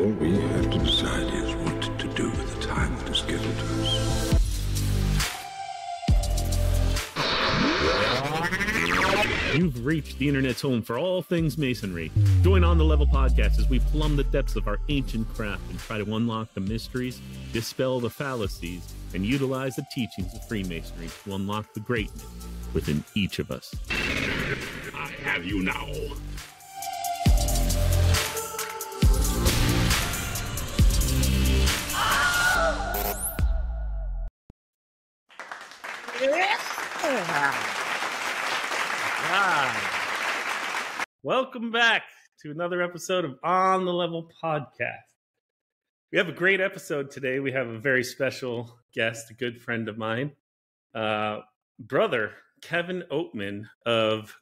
All we have to decide is what to do with the time that is given to us. You've reached the internet's home for all things masonry. Join on the level podcast as we plumb the depths of our ancient craft and try to unlock the mysteries, dispel the fallacies, and utilize the teachings of Freemasonry to unlock the greatness within each of us. I have you now. Welcome back to another episode of On the Level podcast. We have a great episode today. We have a very special guest, a good friend of mine, uh, brother Kevin Oatman of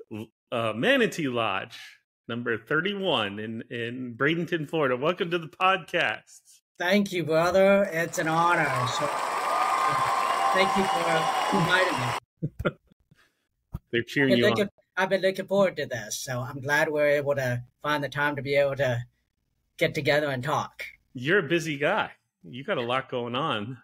uh, Manatee Lodge, number 31 in, in Bradenton, Florida. Welcome to the podcast. Thank you, brother. It's an honor. So, thank you for inviting me. They're I've cheering been, you looking, on. I've been looking forward to this, so I'm glad we're able to find the time to be able to get together and talk. You're a busy guy. You got a lot going on.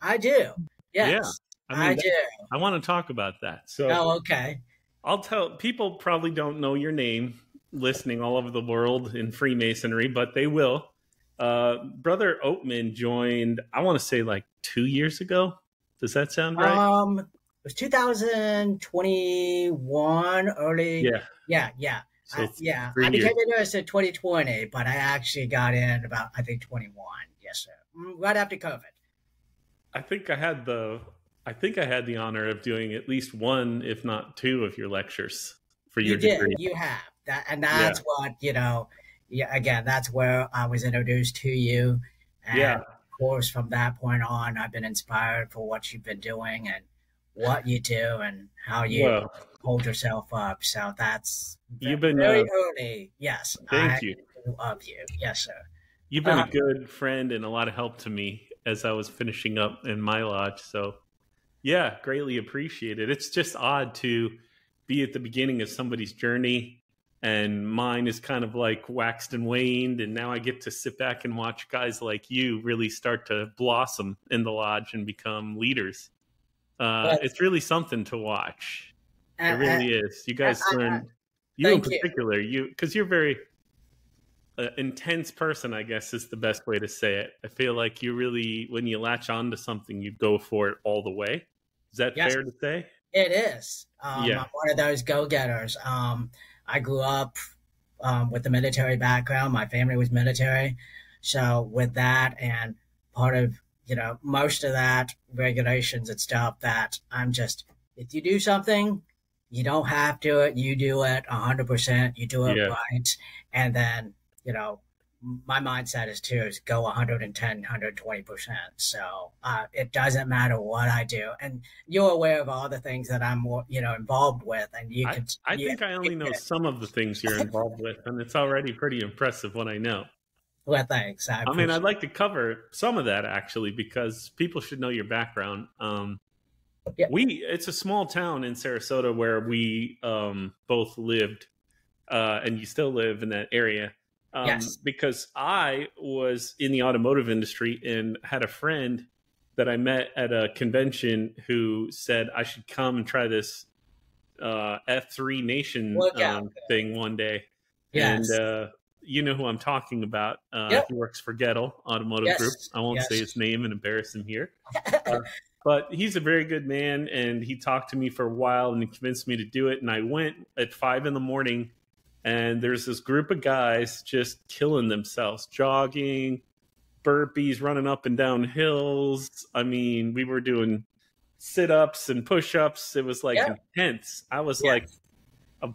I do. Yes, I I, mean, do. I want to talk about that. So Oh, okay. I'll tell people probably don't know your name listening all over the world in Freemasonry, but they will. Uh, Brother Oatman joined, I want to say like two years ago. Does that sound right? Um, was 2021, early. yeah. yeah, yeah. So I, yeah, I became years. a nurse in 2020, but I actually got in about I think 21. Yes, sir. Mm, Right after COVID. I think I had the I think I had the honor of doing at least one, if not two, of your lectures for your you did. degree. You have that, and that's what you know. Yeah, again, that's where I was introduced to you. And Yeah. Of course, from that point on, I've been inspired for what you've been doing and what you do and how you Well, hold yourself up. So that's You've been, very uh, early. Yes, thank I you. Of you, yes, sir. You've been Uh, a good friend and a lot of help to me as I was finishing up in my lodge. So, yeah, greatly appreciated. It's just odd to be at the beginning of somebody's journey, and mine is kind of like waxed and waned. And now I get to sit back and watch guys like you really start to blossom in the lodge and become leaders. Uh, Yes. It's really something to watch. It And- really is. You guys learn. You in particular, you because you're very uh, intense person. I guess is the best way to say it. I feel like you really, when you latch onto something, you go for it all the way. Is that Yes. fair to say? It is. Um, Yeah. I'm one of those go-getters. Um, I grew up um, with a military background. My family was military, so with that and part of you know most of that regulations and stuff that I'm just if you do something, you don't have to it. You do it hundred percent. You do it Yeah. right, and then you know my mindset is too is go 110 120 percent so uh, it doesn't matter what i do and you're aware of all the things that i'm you know involved with and you I, can I you- think I only know yeah. some of the things you're involved with, and it's already pretty impressive what I know. Well thanks i, I mean, I'd like to cover some of that actually because people should know your background. Um, Yeah. We it's a small town in Sarasota where we um, both lived, uh, and you still live in that area. Um, Yes. Because I was in the automotive industry and had a friend that I met at a convention who said I should come and try this uh, F3 Nation um, thing one day. yes And uh, you know who I'm talking about. Uh, Yep. He works for Gettel Automotive Yes. Group. I won't say his name and embarrass him here. Uh, but he's a very good man, and he talked to me for a while and he convinced me to do it. And I went at five in the morning, and there's this group of guys just killing themselves, jogging, burpees, running up and down hills. I mean, we were doing sit ups and push ups. It was like Yeah. intense. I was Yeah. like a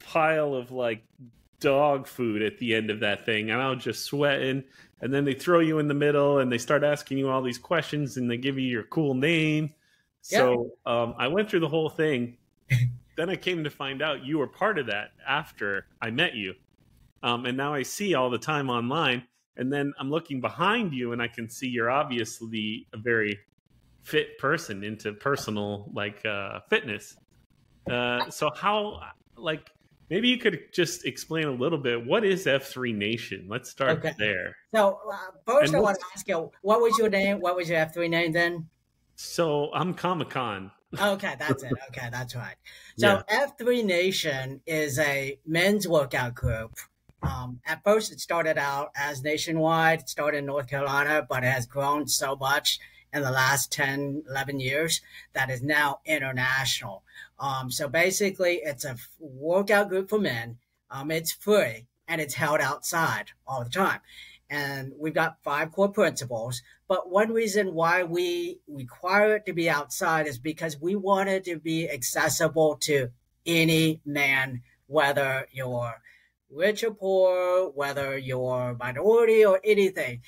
pile of like dog food at the end of that thing and I was just sweating and then they throw you in the middle and they start asking you all these questions and they give you your cool name. So um, I went through the whole thing. then I came to find out you were part of that after I met you. Um, and now I see all the time online. And then I'm looking behind you and I can see you're obviously a very fit person into personal like uh, fitness. Uh, so how like Maybe you could just explain a little bit. What is F3 Nation? Let's start Okay. there. So uh, first, I want to ask you, what was your name? What was your F three name then? So I'm Comic Con. Okay, that's it. Okay, that's right. So F3 Nation is a men's workout group. Um, at first, it started out as nationwide, it started in North Carolina, but it has grown so much in the last 10, 11 years that is now international. Um, so basically, it's a workout group for men. Um, it's free and it's held outside all the time. And we've got five core principles. But one reason why we require it to be outside is because we want it to be accessible to any man, whether you're rich or poor, whether you're minority or anything.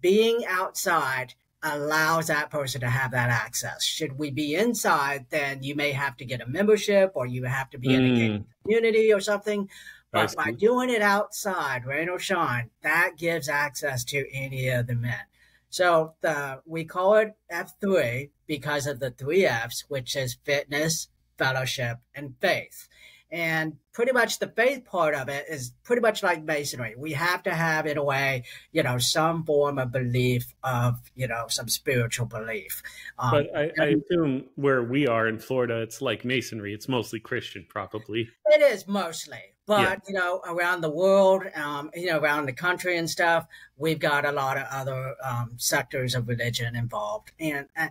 Being outside allows that person to have that access. Should we be inside, then you may have to get a membership or you have to be in a hmm. gated community or something. But by doing it outside, rain or shine, that gives access to any of the men. So the we call it F3 because of the three F's, which is fitness, fellowship, and faith. And pretty much the faith part of it is pretty much like masonry. We have to have, in a way, you know, some form of belief of, you know, some spiritual belief. Um, But I, I assume where we are in Florida, it's like masonry. It's mostly Christian, probably. It is mostly, but Yeah. you know, around the world, um, you know, around the country and stuff, we've got a lot of other um, sectors of religion involved, and and-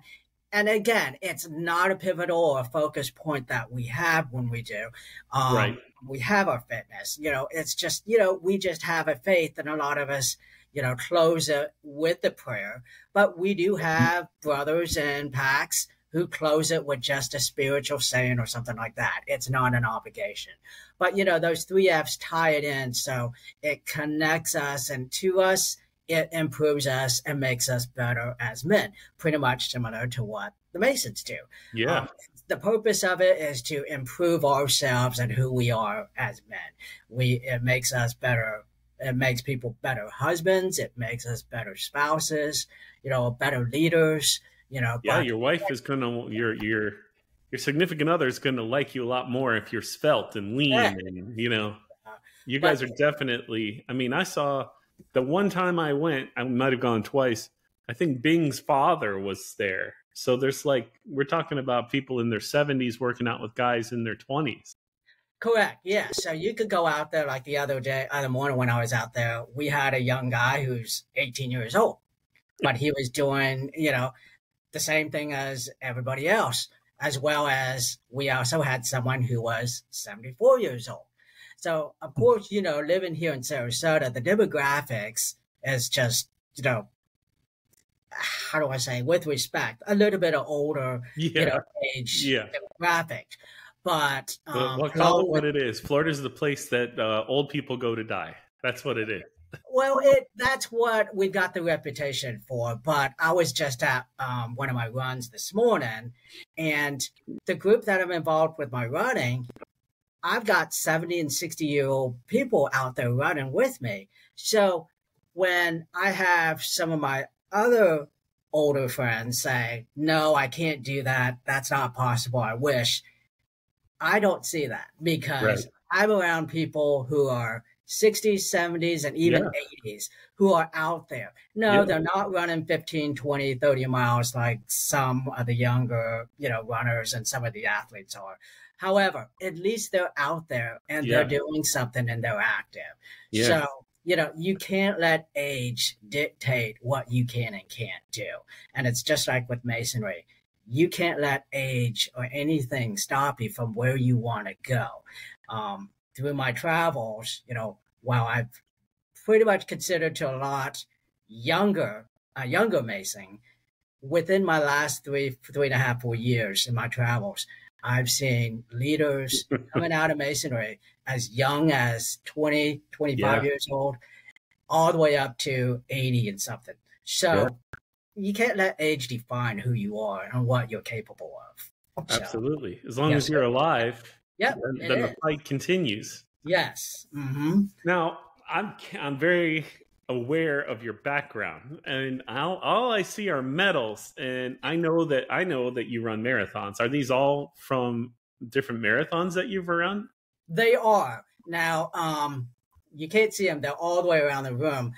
and again, it's not a pivotal or a focus point that we have when we do. Um, Right. We have our fitness, you know. It's just you know we just have a faith, and a lot of us, you know, close it with the prayer, but we do have brothers and packs who close it with just a spiritual saying or something like that. It's not an obligation. But you know, those three F's tie it in so it connects us and to us, it improves us and makes us better as men, pretty much similar to what the Masons do. Yeah. Um, the purpose of it is to improve ourselves and who we are as men. We it makes us better. It makes people better husbands. It makes us better spouses. You know, better leaders. You know, yeah. Your wife is gonna your your your significant other is gonna like you a lot more if you're svelte and lean Yeah. and you know. You But- guys are definitely. I mean, I saw the one time I went. I might have gone twice. I think Bing's father was there. So there's like we're talking about people in their 70s working out with guys in their 20s. Correct. Yeah. So you could go out there like the other day, uh, other morning when I was out there, we had a young guy who's 18 years old, but he was doing, you know, the same thing as everybody else, as well as we also had someone who was 74 years old. So, of course, you know, living here in Sarasota, the demographics is just, you know, how do I say, with respect, a little bit of older, Yeah. you know, age Yeah. demographic. But, um, what call it what it is. Florida's the place that uh, old people go to die. That's what it is. Well, it that's what we've got the reputation for. But I was just at um, one of my runs this morning, and the group that I'm involved with my running, I've got 70 and 60 year old people out there running with me. So when I have some of my other older friends say, No, I can't do that. That's not possible. I wish. I don't see that because Right. I'm around people who are 60s, 70s, and even 80s who are out there. No, Yeah. they're not running 15, 20, 30 miles like some of the younger, you know, runners and some of the athletes are. However, at least they're out there and Yeah. they're doing something and they're active. Yeah. So, you know, you can't let age dictate what you can and can't do. And it's just like with masonry. You can't let age or anything stop you from where you want to go. Um, through my travels, you know, while I've pretty much considered to a lot younger, a younger Mason, within my last three, three and a half, four years in my travels, I've seen leaders coming out of Masonry as young as 20, 25 Yeah. years old, all the way up to 80 and something. So Yeah. you can't let age define who you are and what you're capable of. So, Absolutely. As long Yes. as you're alive, Yep. then, then the fight continues. Yes. hmm Now, I'm I'm very aware of your background, and I'll, all I see are medals, and I know that I know that you run marathons. Are these all from different marathons that you've run? They are. Now, um, you can't see them; they're all the way around the room.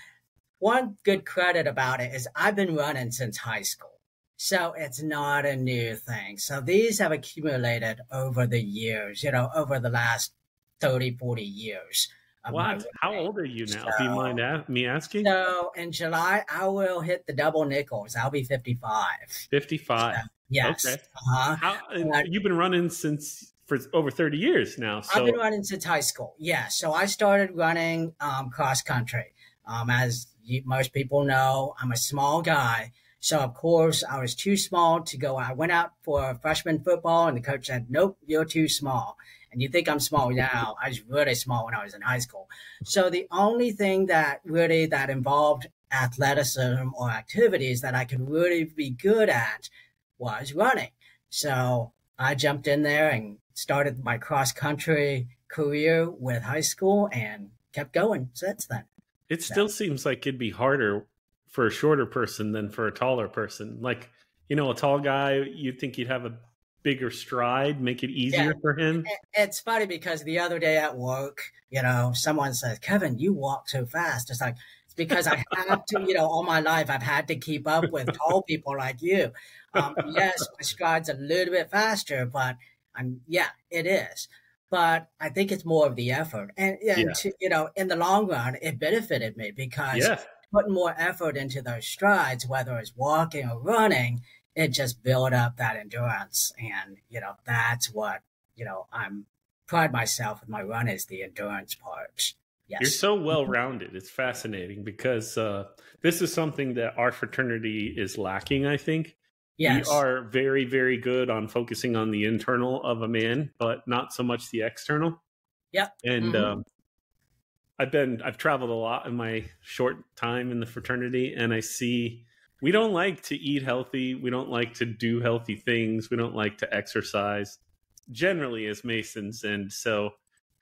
One good credit about it is I've been running since high school. So it's not a new thing. So these have accumulated over the years, you know, over the last 30, 40 years. What? How old are you now? So, Do you mind a- me asking? So in July, I will hit the double nickels. I'll be 55. 55. So, yes. Okay. Uh-huh. How, you've been running since for over 30 years now. So. I've been running since high school. Yeah. So I started running um, cross country. Um, as you, most people know, I'm a small guy. So of course I was too small to go. I went out for freshman football and the coach said, nope, you're too small. And you think I'm small now. I was really small when I was in high school. So the only thing that really that involved athleticism or activities that I could really be good at was running. So I jumped in there and started my cross country career with high school and kept going since then. It still so. seems like it'd be harder for a shorter person than for a taller person. Like, you know, a tall guy, you'd think you'd have a bigger stride, make it easier yeah. for him. It's funny because the other day at work, you know, someone says, Kevin, you walk too fast. It's like, it's because I have to, you know, all my life I've had to keep up with tall people like you. Um, yes, my stride's a little bit faster, but I'm, yeah, it is. But I think it's more of the effort. And, and yeah. to, you know, in the long run, it benefited me because yeah putting more effort into those strides, whether it's walking or running, it just build up that endurance. And, you know, that's what, you know, I'm pride myself with my run is the endurance part. Yes. You're so well rounded. It's fascinating because uh, this is something that our fraternity is lacking, I think. Yes. We are very, very good on focusing on the internal of a man, but not so much the external. Yep. And mm-hmm. um, I've been I've traveled a lot in my short time in the fraternity and I see we don't like to eat healthy, we don't like to do healthy things, we don't like to exercise generally as Masons and so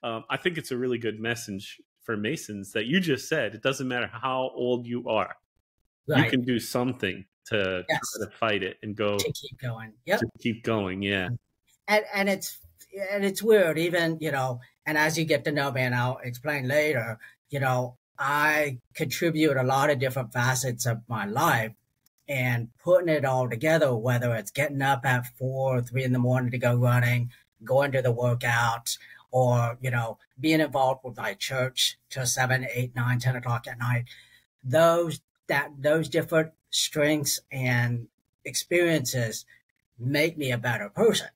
um, I think it's a really good message for Masons that you just said it doesn't matter how old you are. Right. You can do something to yes. try to fight it and go to keep going. Yep. To keep going, yeah. And and it's and it's weird even, you know, and as you get to know me, and I'll explain later, you know, I contribute a lot of different facets of my life and putting it all together, whether it's getting up at four or three in the morning to go running, going to the workout, or, you know, being involved with my church till seven, eight, nine, ten o'clock at night. Those that those different strengths and experiences make me a better person.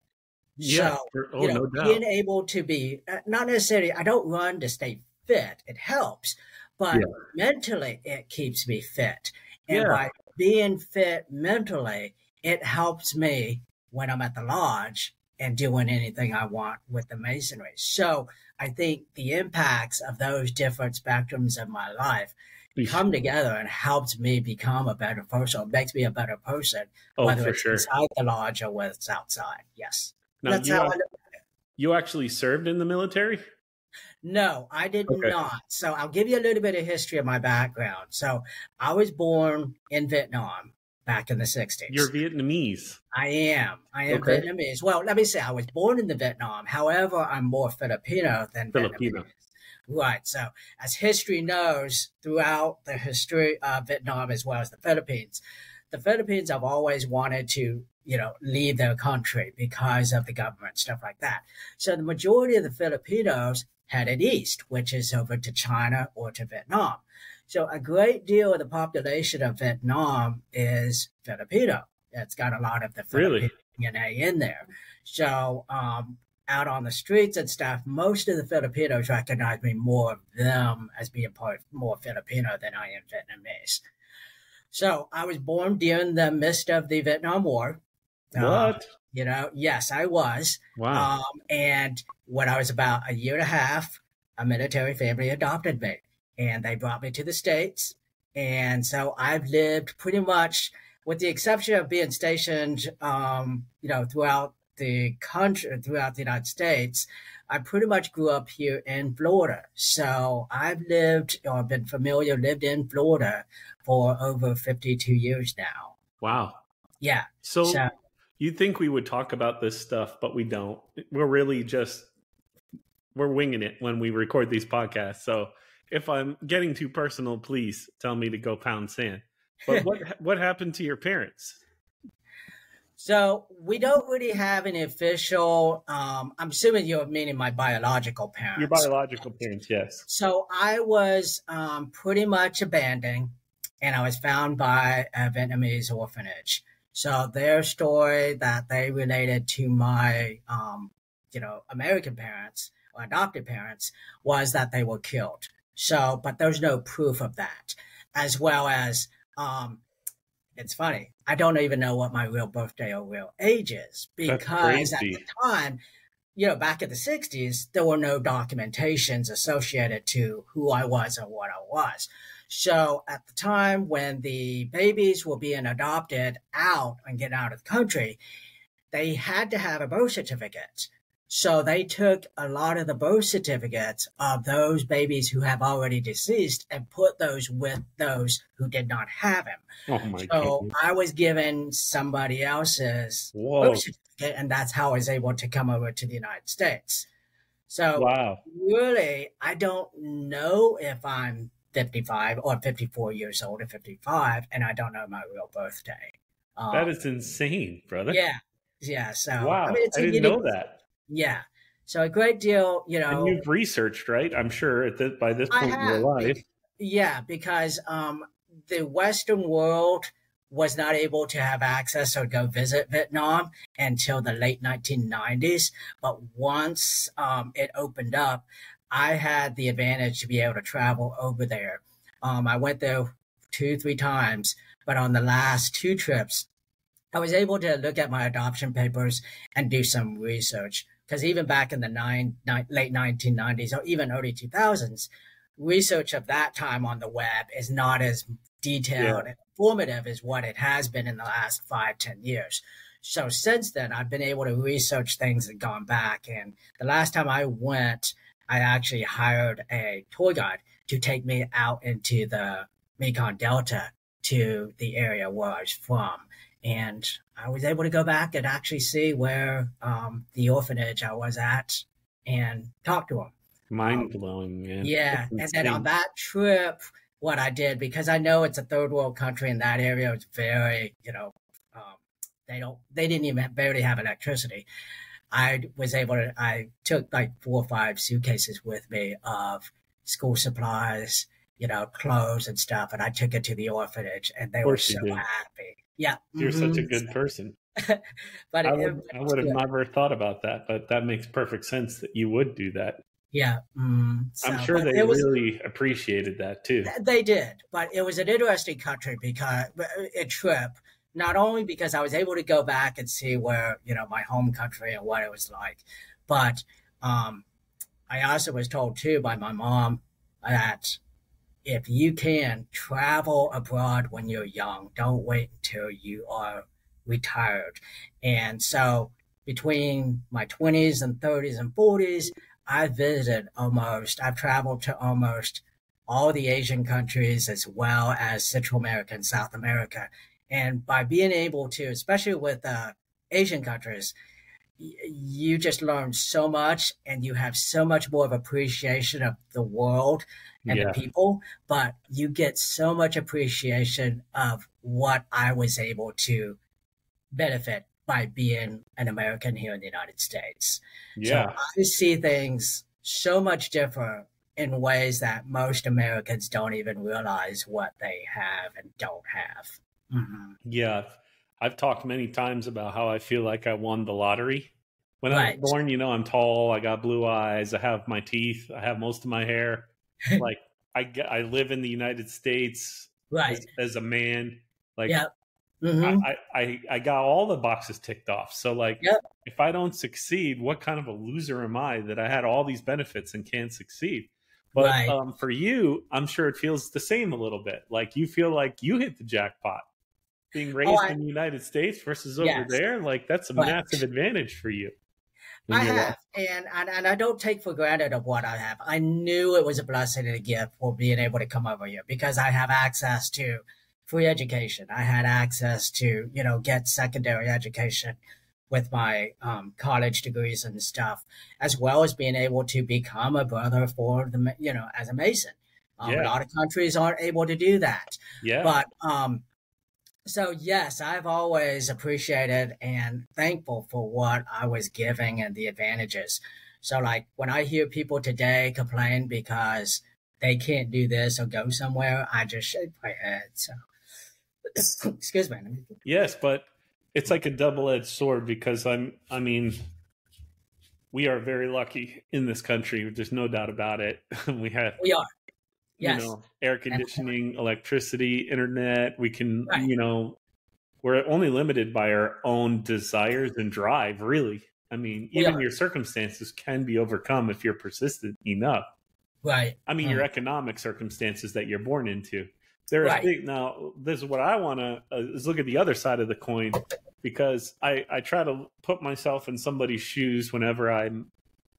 Yeah. So, oh, you know, no being able to be uh, not necessarily, I don't run to stay fit. It helps, but yeah. mentally it keeps me fit. And yeah. by being fit mentally, it helps me when I'm at the lodge and doing anything I want with the masonry. So I think the impacts of those different spectrums of my life come together and helps me become a better person, makes me a better person, oh, whether it's sure. inside the lodge or whether it's outside. Yes. Now, That's how I you actually served in the military? No, I did okay. not. So I'll give you a little bit of history of my background. So I was born in Vietnam back in the 60s. You're Vietnamese. I am. I am okay. Vietnamese. Well, let me say I was born in the Vietnam. However, I'm more Filipino than Filipino. Vietnamese. Right. So, as history knows, throughout the history of Vietnam as well as the Philippines, the Philippines have always wanted to you know, leave their country because of the government, stuff like that. So the majority of the Filipinos headed east, which is over to China or to Vietnam. So a great deal of the population of Vietnam is Filipino. It's got a lot of the Filipino really? DNA in there. So um, out on the streets and stuff, most of the Filipinos recognize me more of them as being part more Filipino than I am Vietnamese. So I was born during the midst of the Vietnam War. What? You know, yes, I was. Wow. Um, and when I was about a year and a half, a military family adopted me and they brought me to the States. And so I've lived pretty much, with the exception of being stationed, um, you know, throughout the country, throughout the United States, I pretty much grew up here in Florida. So I've lived or been familiar, lived in Florida for over 52 years now. Wow. Yeah. So, so You'd think we would talk about this stuff, but we don't. We're really just we're winging it when we record these podcasts. So if I'm getting too personal, please tell me to go pound sand. But what what happened to your parents? So we don't really have an official. Um, I'm assuming you're meaning my biological parents. Your biological parents, yes. So I was um, pretty much abandoned, and I was found by a Vietnamese orphanage. So their story that they related to my, um, you know, American parents or adopted parents was that they were killed. So, but there's no proof of that, as well as um, it's funny. I don't even know what my real birthday or real age is because at the time, you know, back in the 60s, there were no documentations associated to who I was or what I was. So at the time when the babies were being adopted out and getting out of the country, they had to have a birth certificate. So they took a lot of the birth certificates of those babies who have already deceased and put those with those who did not have him. Oh my so goodness. I was given somebody else's Whoa. birth certificate, and that's how I was able to come over to the United States. So wow. really, I don't know if I'm 55 or 54 years old or 55, and I don't know my real birthday. Um, that is insane, brother. Yeah. Yeah. So, wow. I, mean, I didn't know that. Yeah. So a great deal, you know. And you've researched, right? I'm sure at the, by this point in your life. Yeah, because um, the Western world was not able to have access or go visit Vietnam until the late 1990s. But once um, it opened up, I had the advantage to be able to travel over there. Um, I went there two, three times, but on the last two trips, I was able to look at my adoption papers and do some research because even back in the nine, nine, late 1990s or even early 2000s, research of that time on the web is not as detailed yeah. and informative as what it has been in the last five, ten years. So since then, I've been able to research things and gone back. And the last time I went, I actually hired a tour guide to take me out into the Mekong Delta to the area where I was from and I was able to go back and actually see where um, the orphanage I was at and talk to them. Mind blowing, man. Yeah, and then on that trip, what I did because I know it's a third world country and that area is very, you know, um, they don't, they didn't even barely have electricity. I was able to, I took like four or five suitcases with me of school supplies, you know, clothes and stuff, and I took it to the orphanage, and they were so happy. Yeah. You're mm-hmm. such a good person. but I would, it, I would have never thought about that, but that makes perfect sense that you would do that. Yeah. Mm, so, I'm sure they was, really appreciated that too. They did, but it was an interesting country because a trip, not only because I was able to go back and see where, you know, my home country and what it was like, but um, I also was told too by my mom that if you can travel abroad when you're young, don't wait until you are retired. And so between my 20s and 30s and 40s, I visited almost, I've traveled to almost all the Asian countries as well as Central America and South America. And by being able to, especially with uh, Asian countries, you just learn so much and you have so much more of appreciation of the world and yeah. the people, but you get so much appreciation of what I was able to benefit by being an American here in the United States. Yeah. So I see things so much different in ways that most Americans don't even realize what they have and don't have. Mm-hmm. Yeah. I've talked many times about how I feel like I won the lottery. When right. I was born, you know, I'm tall, I got blue eyes, I have my teeth, I have most of my hair. like I I live in the United States right as, as a man. Like yeah. Mm-hmm. I, I I got all the boxes ticked off. So like yep. if I don't succeed, what kind of a loser am I that I had all these benefits and can't succeed? But right. um, for you, I'm sure it feels the same a little bit. Like you feel like you hit the jackpot being oh, raised oh, I, in the United States versus over yes. there. Like that's a right. massive advantage for you. I have, and, and and I don't take for granted of what I have. I knew it was a blessing and a gift for being able to come over here because I have access to free education. I had access to you know get secondary education with my um, college degrees and stuff, as well as being able to become a brother for the you know as a Mason. Um, Yeah. A lot of countries aren't able to do that, Yeah. but um, so yes, I've always appreciated and thankful for what I was giving and the advantages. So like when I hear people today complain because they can't do this or go somewhere, I just shake my head. So excuse me. Yes, but it's like a double-edged sword because I'm I mean we are very lucky in this country. There's no doubt about it. we have We are. Yes. you know air conditioning, electricity, internet. We can Right. you know we're only limited by our own desires and drive, really. I mean, even are. your circumstances can be overcome if you're persistent enough. Right. I mean, your Mm. economic circumstances that you're born into. There's Right. big now. This is what I want to uh, is look at the other side of the coin because I I try to put myself in somebody's shoes whenever I'm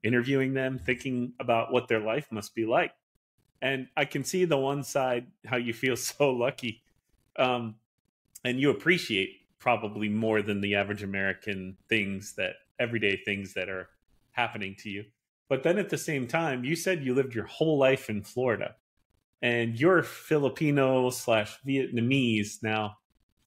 interviewing them, thinking about what their life must be like, and I can see the one side how you feel so lucky, um, and you appreciate probably more than the average American things that everyday things that are happening to you. But then at the same time, you said you lived your whole life in Florida and you're Filipino slash Vietnamese. Now,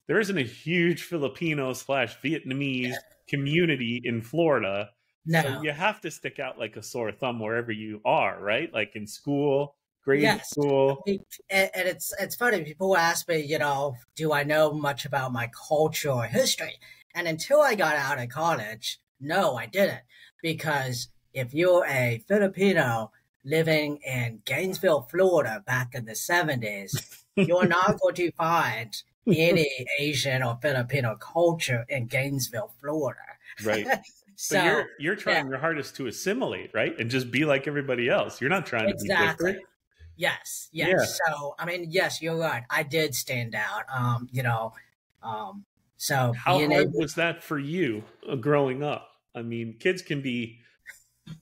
there isn't a huge Filipino slash Vietnamese community in Florida. No. So you have to stick out like a sore thumb wherever you are, right? Like in school, grade Yes. school. and, it's it's funny. People ask me, you know, do I know much about my culture or history? And until I got out of college, no, I didn't. Because if you're a Filipino living in Gainesville, Florida, back in the seventies, you're not going to find any Asian or Filipino culture in Gainesville, Florida. Right. So, So you're you're trying your hardest to assimilate, right? And just be like everybody else. You're not trying to be exactly. different. Yes, yes. Yeah. So I mean, yes, you're right. I did stand out. Um, you know, um, so How hard able- was that for you uh, growing up? I mean, kids can be.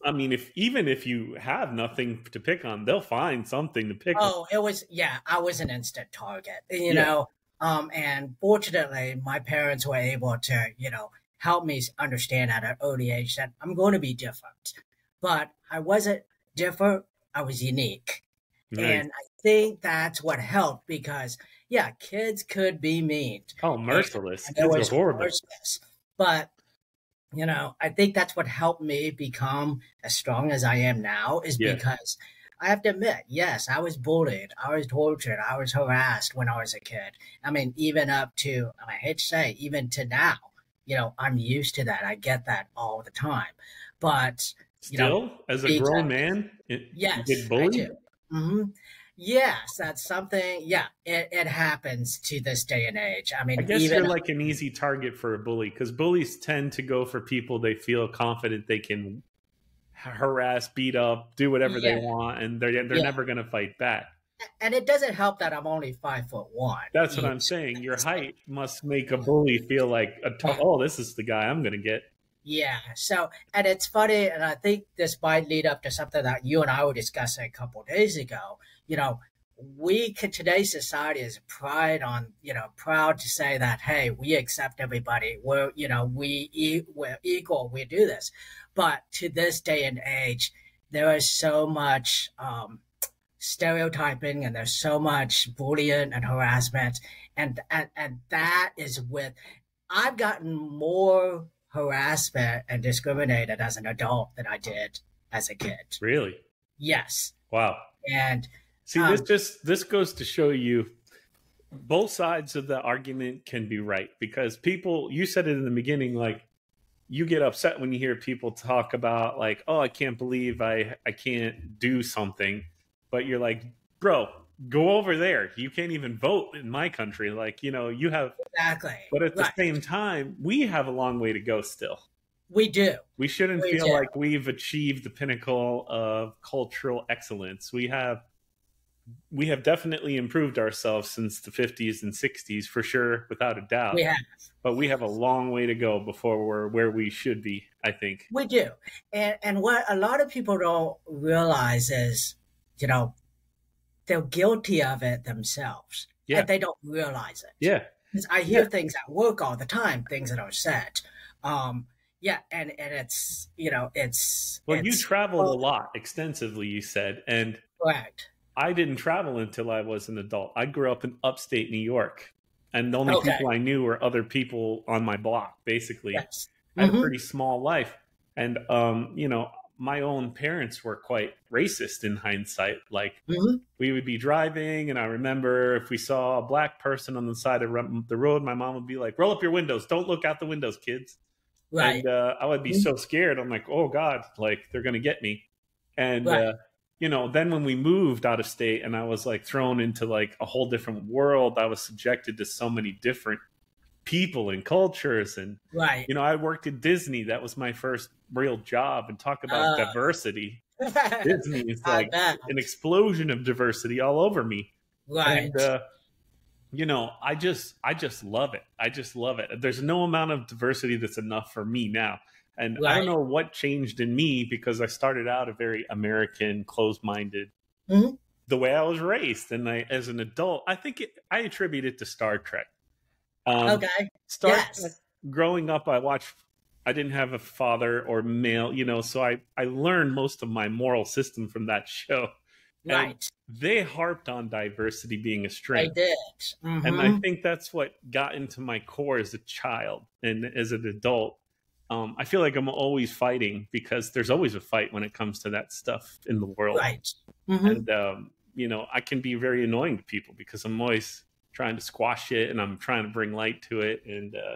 I mean, if even if you have nothing to pick on, they'll find something to pick. on. Oh, it was yeah. I was an instant target, you Yeah. know. Um, and fortunately, my parents were able to, you know, help me understand at an early age that I'm going to be different. But I wasn't different. I was unique, Nice. and I think that's what helped because yeah, kids could be mean. oh, merciless! and Kids are was horrible. merciless. But you know, I think that's what helped me become as strong as I am now is Yeah. because I have to admit, yes, I was bullied, I was tortured, I was harassed when I was a kid. I mean, even up to I hate to say, even to now, you know, I'm used to that. I get that all the time. But you Still, know, as a grown man, it, yes, you get bullied. Do. hmm Yes, that's something. Yeah, it, it happens to this day and age. I mean, I guess even you're like an easy target for a bully because bullies tend to go for people they feel confident they can harass, beat up, do whatever Yeah. they want, and they're they're Yeah. never going to fight back. and it doesn't help that I'm only five foot one. That's what I'm saying. Your height must make a bully feel like a t- oh, this is the guy I'm going to get. Yeah. So, and it's funny, and I think this might lead up to something that you and I were discussing a couple days ago. You know, we can, today's society is pride on, you know, proud to say that, hey, we accept everybody. We're, you know, we we're equal. We do this, but to this day and age, there is so much um, stereotyping, and there's so much bullying and harassment, and and and that is with. I've gotten more harassment and discriminated as an adult than I did as a kid. Really? Yes. Wow. And See, Um, this just this goes to show you both sides of the argument can be right because people. You said it in the beginning, like you get upset when you hear people talk about like, oh, I can't believe I I can't do something, but you're like, bro, go over there. You can't even vote in my country. Like, you know, you have. exactly. But at the same time, we have a long way to go still. we do. We shouldn't We feel do. like we've achieved the pinnacle of cultural excellence. We have we have definitely improved ourselves since the 50s and 60s for sure without a doubt. We have. But we have a long way to go before we're where we should be, I think. We do. And and what a lot of people don't realize is, you know, they're guilty of it themselves. Yeah. And they don't realize it. Yeah. I hear things at work all the time, things that are said. Um, yeah, and and it's you know it's Well, it's, you traveled a lot extensively, you said, and correct. I didn't travel until I was an adult. I grew up in upstate New York, and the only Okay. people I knew were other people on my block. Basically, Yes. I had a Mhm. pretty small life, and um, you know, my own parents were quite racist in hindsight. Like Mhm. we would be driving, and I remember if we saw a black person on the side of the road, my mom would be like, "Roll up your windows! Don't look out the windows, kids." Right. And uh, I would be Mhm. so scared. I'm like, oh God, like they're gonna get me. And Right. uh, you know, then when we moved out of state, and I was like thrown into like a whole different world, I was subjected to so many different people and cultures. And right. you know, I worked at Disney. That was my first real job. And talk about Ah. diversity. Disney is like an explosion of diversity all over me Right. and uh, you know i just i just love it i just love it there's no amount of diversity that's enough for me now and i don't know what changed in me because i started out a very american closed-minded Mhm. the way i was raised and i as an adult i think it, i attribute it to star trek um, okay. Star Yes. Growing up, I watched. I didn't have a father or male, you know, so I I learned most of my moral system from that show. And Right. they harped on diversity being a They strength, did. and Mhm. I think that's what got into my core as a child and as an adult. Um, I feel like I'm always fighting because there's always a fight when it comes to that stuff in the world right. Mhm. and um, you know i can be very annoying to people because i'm always trying to squash it and i'm trying to bring light to it and uh,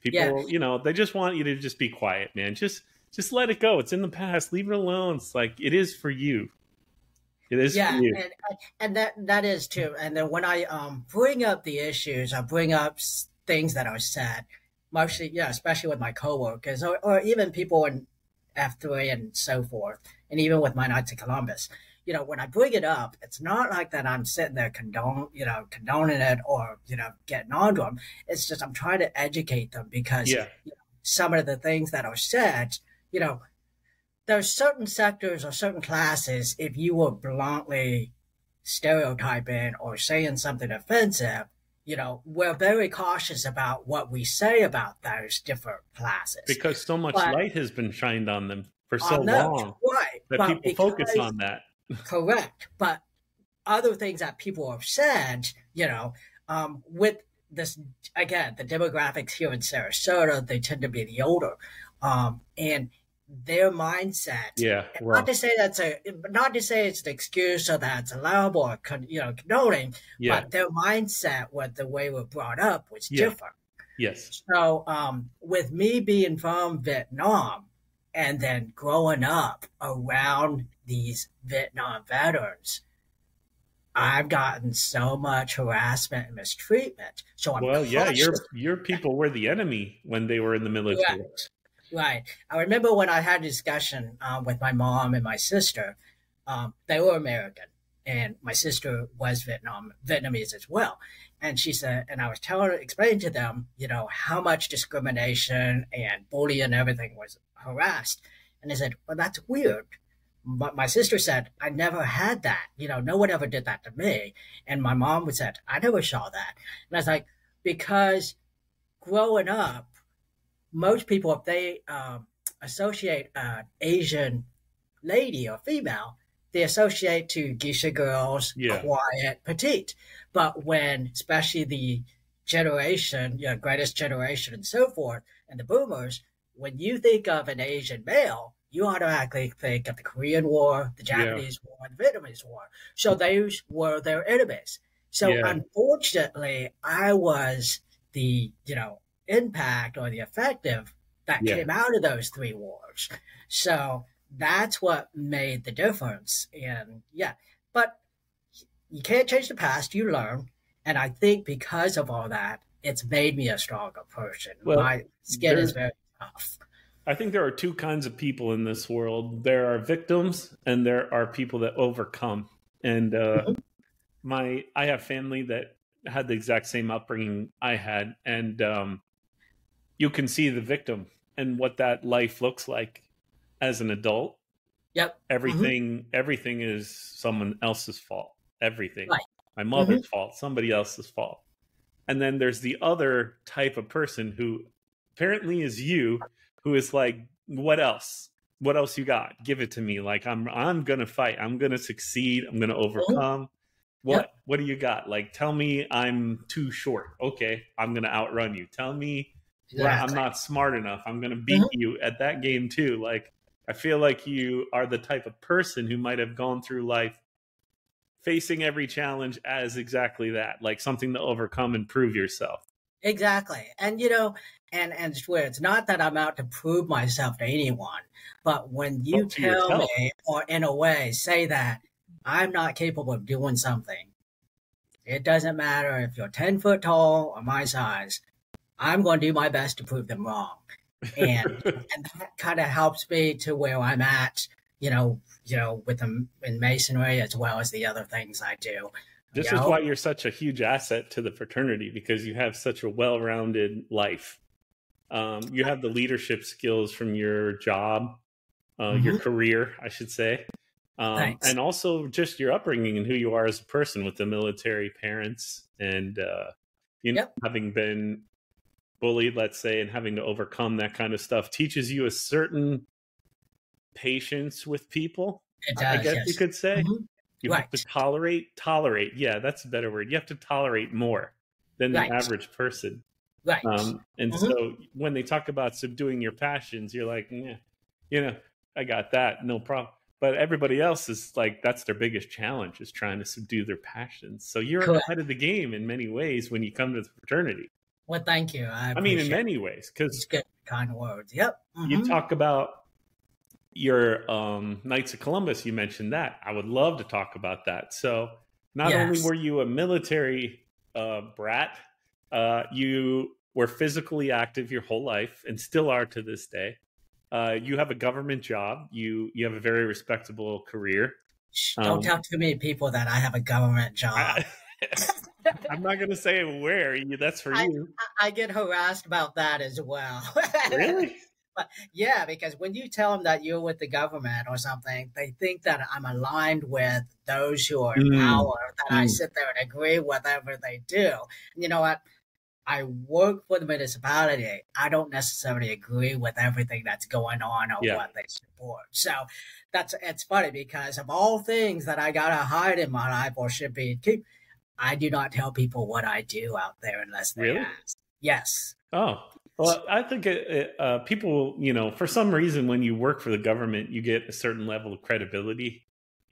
people Yeah. you know they just want you to just be quiet man just just let it go it's in the past leave it alone it's like it is for you it is yeah, for you and and that that is too. And then when I um bring up the issues, I bring up things that are said, mostly yeah, especially with my coworkers or or even people in F three and so forth, and even with my Knights of Columbus. You know, when I bring it up, it's not like that I'm sitting there condone, you know, condoning it or you know getting on to them. It's just I'm trying to educate them because yeah some of the things that are said, you know, there's certain sectors or certain classes, if you were bluntly stereotyping or saying something offensive, you know, we're very cautious about what we say about those different classes. because so much But- light has been shined on them for so those, long right? that people focus on that Correct. But other things that people have said, you know, um, with this, again, the demographics here in Sarasota, they tend to be the older. Um, and their mindset, yeah not to say that's a, not to say it's an excuse or that's allowable or, con, you know, condoning, yeah but their mindset with the way we're brought up was Yeah. different. yes So, um, with me being from Vietnam and then growing up around these Vietnam veterans, I've gotten so much harassment and mistreatment. So I'm well yeah your your people were the enemy when they were in the military Right. Right. I remember when I had a discussion um, with my mom and my sister. Um, they were American, and my sister was Vietnam Vietnamese as well. And she said, and I was telling her, explaining to them, you know, how much discrimination and bullying and everything was harassed. And they said, well, that's weird. But my sister said, I never had that. You know, no one ever did that to me. And my mom would said, I never saw that. And I was like, because growing up, most people, if they um, associate an Asian lady or female, they associate to geisha girls, Yeah. quiet, petite. But when, especially the generation, you know, greatest generation and so forth, and the boomers, when you think of an Asian male, you automatically think of the Korean War, the Yeah. Japanese War, the Vietnamese War. So mm-hmm. those were their enemies. So Yeah. unfortunately, I was the, you know, impact or the effective that Yeah. came out of those three wars. So that's what made the difference. And yeah, but you can't change the past, you learn. And I think because of all that, it's made me a stronger person. Well, My skin is very tough. I think there are two kinds of people in this world. There are victims, and there are people that overcome. And uh, Mm-hmm. my, I have family that had the exact same upbringing I had, and um, you can see the victim and what that life looks like as an adult. Yep. Everything, everything is someone else's fault. Everything, Right. my mother's fault, somebody else's fault. And then there's the other type of person who apparently is you who is like, what else? What else you got? Give it to me. Like I'm I'm gonna fight. I'm gonna succeed. I'm gonna overcome. What Yep. what do you got? Like tell me I'm too short. Okay, I'm gonna outrun you. Tell me well, I'm not smart enough. I'm gonna beat Mhm. you at that game too. Like I feel like you are the type of person who might have gone through life facing every challenge as exactly that, like something to overcome and prove yourself. Exactly. And you know, and and it's weird. It's not that I'm out to prove myself to anyone, but when you tell yourself. me or in a way say that I'm not capable of doing something, it doesn't matter if you're 10 foot tall or my size, I'm going to do my best to prove them wrong. And and that kind of helps me to where I'm at, you know, you know, with them in masonry as well as the other things I do. This you is why you're such a huge asset to the fraternity because you have such a well-rounded life. Um, you have the leadership skills from your job, uh, your career, I should say, um, and also just your upbringing and who you are as a person with the military parents and uh, you know Yep. having been bullied, let's say, and having to overcome that kind of stuff teaches you a certain patience with people. It I guess yes. you could say. Mhm. You have to tolerate, tolerate. Yeah, that's a better word. You have to tolerate more than the Right. average person. Right. Um, and Mhm. so when they talk about subduing your passions, you're like, yeah, you know, I got that, no problem. But everybody else is like, that's their biggest challenge is trying to subdue their passions. So you're Correct. ahead of the game in many ways when you come to the fraternity. Well, thank you. I, I mean, in many ways, because It's good, kind of words. Yep. you mhm. talk about your um, Knights of Columbus. You mentioned that. I would love to talk about that. So, not only were you a military uh, brat, uh, you were physically active your whole life and still are to this day. Uh, you have a government job. You you have a very respectable career. Shh, um, Don't tell too many people that I have a government job. I, am not going to say where. You, that's for I- you. I get harassed about that as well. Really? Yeah, because when you tell them that you're with the government or something, they think that I'm aligned with those who are in Mm. power, that I Mm. sit there and agree with whatever they do. And you know what? I work for the municipality. I don't necessarily agree with everything that's going on or Yeah. what they support. So that's it's funny because of all things that I gotta hide in my life or should be keep, I do not tell people what I do out there unless they Really? ask. Yes. Oh, well, I think it, uh, people, you know, for some reason, when you work for the government, you get a certain level of credibility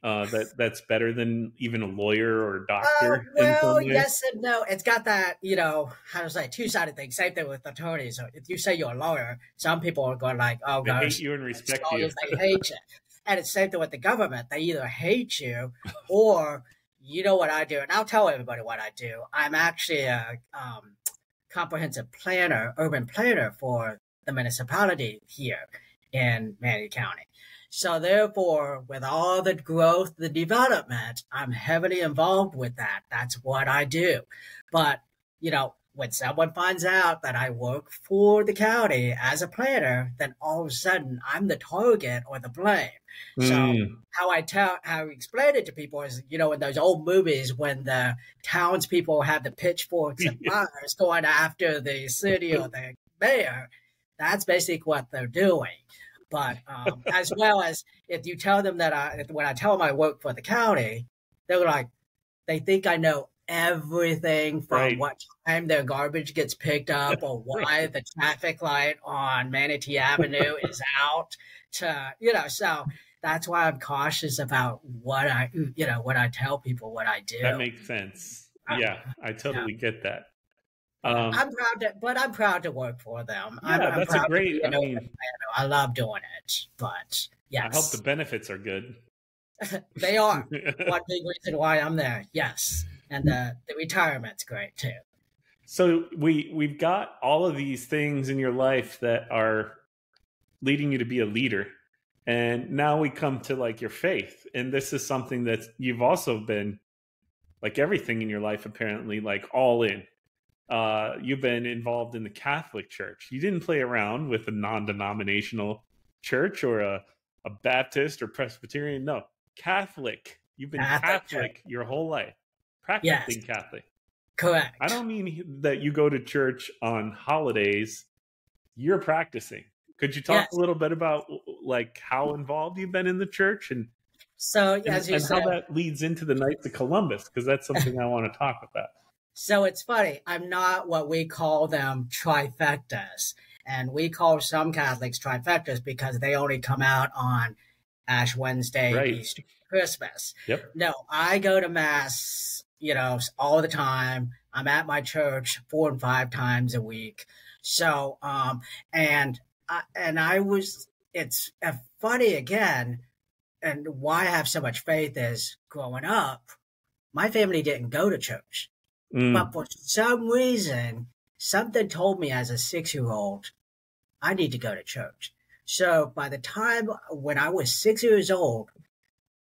uh, that that's better than even a lawyer or a Uh, doctor. in well, yes and no. It's got that, you know, how to say, two sided thing. Same thing with attorneys. If you say you're a lawyer, some people are going like, oh, They gosh, hate you and respect you. they hate you. And it's the same thing with the government. They either hate you or you know what I do. And I'll tell everybody what I do. I'm actually a um, comprehensive planner, urban planner for the municipality here in Manatee County. So therefore, with all the growth, the development, I'm heavily involved with that. That's what I do. But, you know, when someone finds out that I work for the county as a planner, then all of a sudden I'm the target or the blame. So Mm, how I tell how I explain it to people is, you know, in those old movies when the townspeople have the pitchforks and fires going after the city or the mayor, that's basically what they're doing. But um, as well as if you tell them that I, when I tell them I work for the county, they're like, they think I know everything from Right. what time their garbage gets picked up or why the traffic light on Manatee Avenue is out to, you know, so that's why I'm cautious about what I, you know, what I tell people what I do. that makes sense. Uh, Yeah, I totally get that. Um, I'm proud to, but I'm proud to work for them. I'm, yeah, I'm that's a great. I mean. I love doing it, but yes, I hope the benefits are good. they are one big reason why I'm there. Yes, and the the retirement's great too. So we we've got all of these things in your life that are leading you to be a leader. And now we come to like your faith. And this is something that you've also been like everything in your life apparently like all in. Uh you've been involved in the Catholic Church. You didn't play around with a non-denominational church or a a Baptist or Presbyterian. No, Catholic. You've been Catholic Catholic, your whole life. Practicing Catholic. Correct. I don't mean that you go to church on holidays you're practicing. Could you talk Yes. a little bit about like how involved you've been in the church and, So and, as you and said, how that leads into the Knight of Columbus? Because that's something I want to talk about. So it's funny. I'm not what we call them trifectas. And we call some Catholics trifectas because they only come out on Ash Wednesday, Right. Easter, Christmas. Yep. No, I go to Mass, you know, all the time. I'm at my church four and five times a week. So, um, and, I, and I was, it's uh, funny again. And why I have so much faith is growing up, my family didn't go to church. Mm, But for some reason, something told me as a six year old, I need to go to church. So by the time when I was six years old,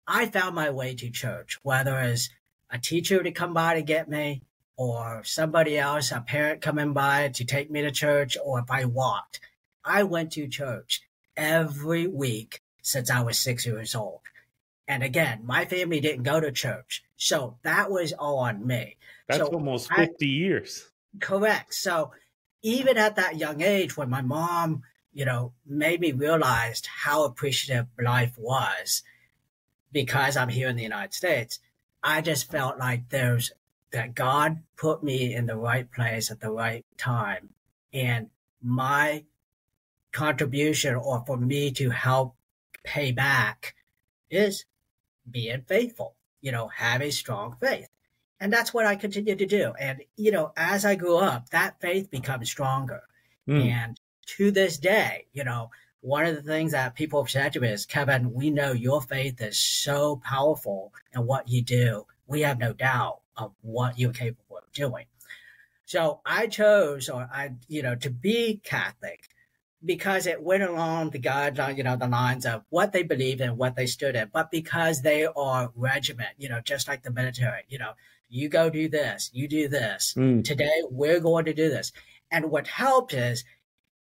I found my way to church, whether as a teacher to come by to get me, or somebody else, a parent coming by to take me to church, or if I walked. I went to church every week since I was six years old. And again, my family didn't go to church. So that was all on me. that's so almost I- 50 years. Correct. So even at that young age, when my mom, you know, made me realize how appreciative life was because I'm here in the United States, I just felt like there's that God put me in the right place at the right time. And my contribution or for me to help pay back is being faithful, you know, have a strong faith. And that's what I continue to do. And, you know, as I grew up, that faith becomes stronger. Mm, And to this day, you know, one of the things that people have said to me is, Kevin, we know your faith is so powerful in what you do. We have no doubt of what you're capable of doing. So I chose, or I, you know, to be Catholic because it went along the guideline, you know, the lines of what they believed and what they stood in, but because they are regiment, you know, just like the military, you know, you go do this, you do this. mm, Today we're going to do this. And what helped is